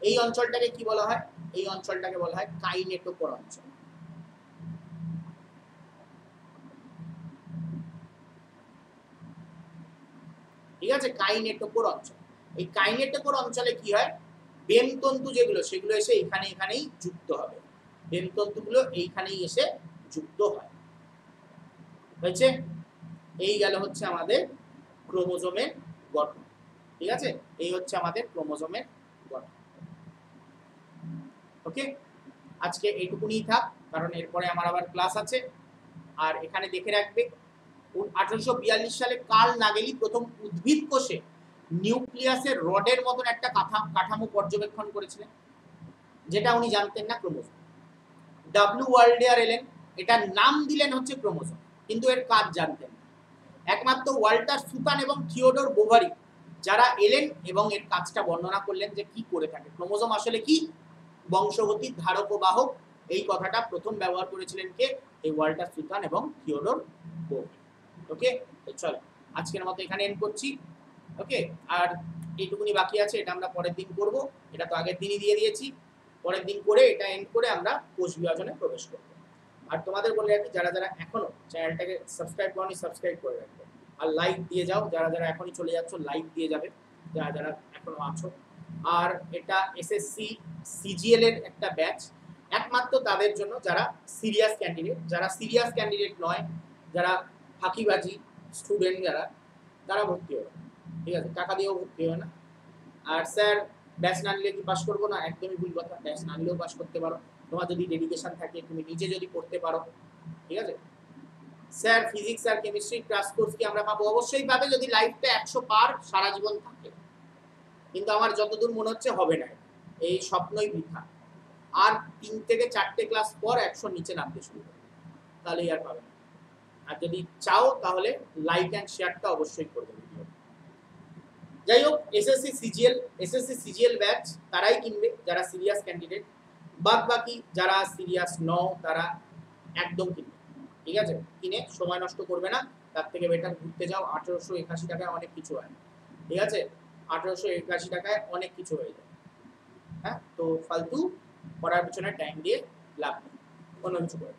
এই অঞ্চলটাকে কি বলা হয়? এই অঞ্চলটাকে বলা হয় কাইনেটোকোর অঞ্চল। ঠিক আছে? কাইনেটোকোর অঞ্চল। এই কাইনেটোকোর অঞ্চলে কি হয়? বেমতন্তু যেগুলো, সেগুলো এসে এখানে এখানেই যুক্ত হবে। বেমতন্তুগুলো এইখানেই এসে যুক্ত হয়। হয়েছে? এই গেল হচ্ছে আমাদের ক্রোমোজোমের গঠন। ঠিক আছে? এই হচ্ছে আমাদের ক্রোমোজোমের গঠন। ওকে? আজকে এইটুকুনি থাক, কারণ এরপরে আমার আবার ক্লাস আছে। আর এখানে দেখে রাখবে আঠারোশো সালে কার্ল নাগেলি প্রথম উদ্ভিদ কোষে নিউক্লিয়াসের রডের মতন একটা কাঠামো পর্যবেক্ষণ করেছিলেন, যেটা উনি জানতেন না ক্রোমোজোম। ডাব্লিউ ওয়ার্ল্ডেয়ার এলেন। এটার নাম দিলেন হচ্ছে ক্রোমোজোম। কিন্তু এর কাজ জানতেন একমাত্র ওয়াল্টার সুতান এবং থিওডোর বোভারি, যারা এলেন এবং এর কাজটা বর্ণনা করলেন যে কি করে থাকে। ক্রোমোজোম আসলে কি? বংশগতির ধারক ও বাহক। এই কথাটা প্রথম ব্যবহার করেছিলেন কে? এই ওয়াল্টার সুতান এবং থিওডোর বোভারি। ওকে? তো চলো, আজকের মতো এখানে এন্ড করছি। ওকে? আর এইটুকুনি বাকি আছে, এটা আমরা পরের দিন করব। এটা তো আগের দিনই দিয়ে দিয়েছি। পরের দিন করে এটা এন্ড করে আমরা কোষ বিভাজনে প্রবেশ করব। আর তোমাদের বলে রাখি, যারা যারা এখনও চ্যানেলটাকে সাবস্ক্রাইব করনি সাবস্ক্রাইব করে রাখবে। আর লাইক দিয়ে যাও, যারা যারা এখনই চলে যাচ্ছ লাইক দিয়ে যাবে, যারা যারা এখনও আছো। আর এটা এসএসসি সিজিএল এর একটা ব্যাচ একমাত্র তাদের জন্য যারা সিরিয়াস ক্যান্ডিডেট যারা সিরিয়াস ক্যান্ডিডেট নয়, যারা ফাঁকিবাজি স্টুডেন্ট যারা, তারা ভর্তি হবে। ঠিক আছে? টাকা দিয়েও ভর্তি হবে না। আর স্যার ব্যাচ না নিলে কি পাস করব না? একদমই ভুল কথা ব্যাচ না নিলেও পাস করতে পারো। তোমার যদি ডেডিকেশন থাকে, তুমি নিজে যদি পড়তে পারো, ঠিক আছে? স্যার ফিজিক্স আর কেমিস্ট্রি ক্লাস কোর্স কি আমরা পাবো? অবশ্যই পাবে যদি লাইফটা একশো পার সারা জীবন থাকে। কিন্তু আমার যতদূর মনে হচ্ছে হবে না। এই স্বপ্নই বৃথা। আর তিন থেকে চারটে ক্লাস পর একশো নিচে নামতে শুরু করবে। তাহলেই আর পাবে না। আর যদি চাও, তাহলে লাইক অ্যান্ড শেয়ারটা অবশ্যই করবে যাই হোক SSC CGL SSC CGL batch তারাই কিনবে, যারা সিরিয়াস ক্যান্ডিডেট বাদ বাকি যারা সিরিয়াস নও, তারা একদম কিনবে। ঠিক আছে? কিনে সময় নষ্ট করবে না। তার থেকে বেটার ঘুরতে যাও। আঠেরোশো একাশি টাকায় অনেক কিছু হয়। ঠিক আছে? আঠেরোশো একাশি টাকায় অনেক কিছু হয়ে যায়। হ্যাঁ? তো ফালতু পড়ার পিছনে টাইম দিয়ে লাভ নেই। অন্য কিছু করে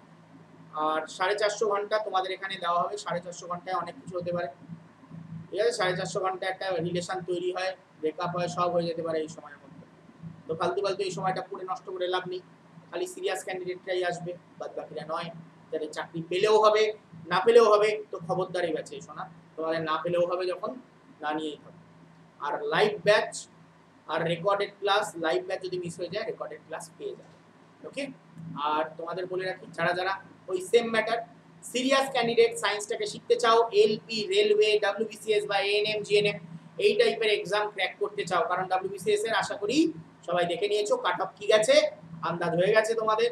আর সাড়ে চারশো ঘণ্টা তোমাদের এখানে দেওয়া হবে। সাড়ে চারশো ঘন্টায় অনেক কিছু হতে পারে। ঠিক আছে? সাড়ে চারশো ঘণ্টা একটা রিলেশন তৈরি হয়। ব্রেকআপ হয়, সব হয়ে যেতে পারে এই সময়ের তো ফালতু ফালতু এই সময়টা পুরো নষ্ট করে লাভ নেই। খালি সিরিয়াস ক্যান্ডিডেটরাই আসবে বাদ বাকিরা নয়। যাদের চাকরি পেলেও হবে, না পেলেও হবে, তো খবরদারি গেছে এই শোনা তোমাদের না পেলেও হবে যখন, না নিয়েই হবে আর লাইভ ব্যাচ আর রেকর্ডেড ক্লাস লাইভ ব্যাচ যদি মিস হয়ে যায় রেকর্ডেড ক্লাস পেয়ে যাবে। ওকে আর তোমাদের বলে রাখি, যারা যারা ওই সেম ম্যাটার সিরিয়াস ক্যান্ডিডেট সায়েন্সটাকে শিখতে চাও এলপি রেলওয়ে ডাব্লিউবিসিএস বা এএনএম জিএনএম এই টাইপের এক্সাম ক্র্যাক করতে চাও, কারণ ডাব্লিউবিসিএস এর আশা করি সবাই দেখে নিয়েছো কাট অফ কি গেছে আন্দাজ হয়ে গেছে তোমাদের।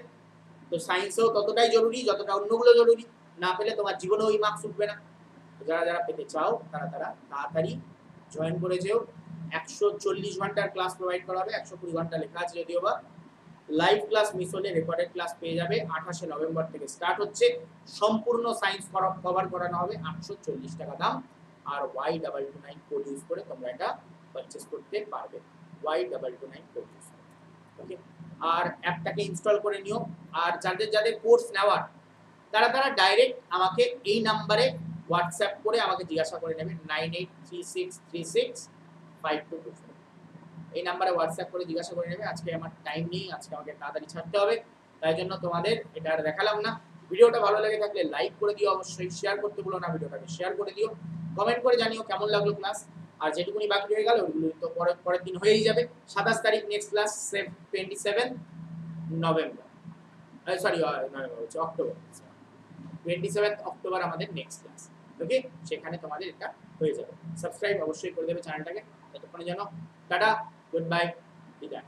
তো সায়েন্সেও ততটাই জরুরি, যতটা অন্যগুলো জরুরি। না পেলে তোমার জীবনে ওই মার্কস উঠবে না। যারা যারা পেতে চাও, তারা তারা তাড়াতাড়ি জয়েন করে যেও। একশো চল্লিশ ঘণ্টার ক্লাস প্রোভাইড করা হবে, একশো কুড়ি ঘণ্টা লেখা আছে যদিও বা। লাইভ ক্লাস মিস হলে রেকর্ডেড ক্লাস পেয়ে যাবে, আঠাশে নভেম্বর থেকে স্টার্ট হচ্ছে। সম্পূর্ণ সায়েন্স কভার করানো হবে, আটশো চল্লিশ টাকা দাম। আর Y double two nine code use করে তোমরা এটা পারচেস করতে পারবে। Y double two nine code okay আর অ্যাপটাকে ইনস্টল করে নিও। আর যাদের যাদের কোর্স নেওয়ার, তারা তারা ডাইরেক্ট আমাকে এই নাম্বারে হোয়াটসঅ্যাপ করে আমাকে জিজ্ঞাসা করে নেবে nine eight three six three six five two two এই নাম্বারে হোয়াটসঅ্যাপ করে জিজ্ঞাসা করে নেবে, আজকে আমার টাইম নেই, আজকে আমাকে তাড়াতাড়ি ছাড়তে হবে। তাই জন্য তোমাদের এটা আর দেখালাম না। ভিডিওটা ভালো লেগে থাকলে লাইক করে দিও, অবশ্যই শেয়ার করতে বলো না, ভিডিওটাকে শেয়ার করে দিও। কমেন্ট করে জানিও কেমন লাগল ক্লাস আর যেটুকুনি বাকি রয়ে গেল ওইগুলো তো পরের পরের দিন হয়েই যাবে। সাতাশ তারিখ next class twenty seven November sorry November হচ্ছে অক্টোবর টোয়েন্টি সেভেন্থ অক্টোবর আমাদের নেক্সট ক্লাস ওকে সেখানে তোমাদের এটা হয়ে যাবে। সাবস্ক্রাইব অবশ্যই করে দেবে চ্যানেলটাকে ততক্ষণে যেন টাটা গুড বাই বিদায়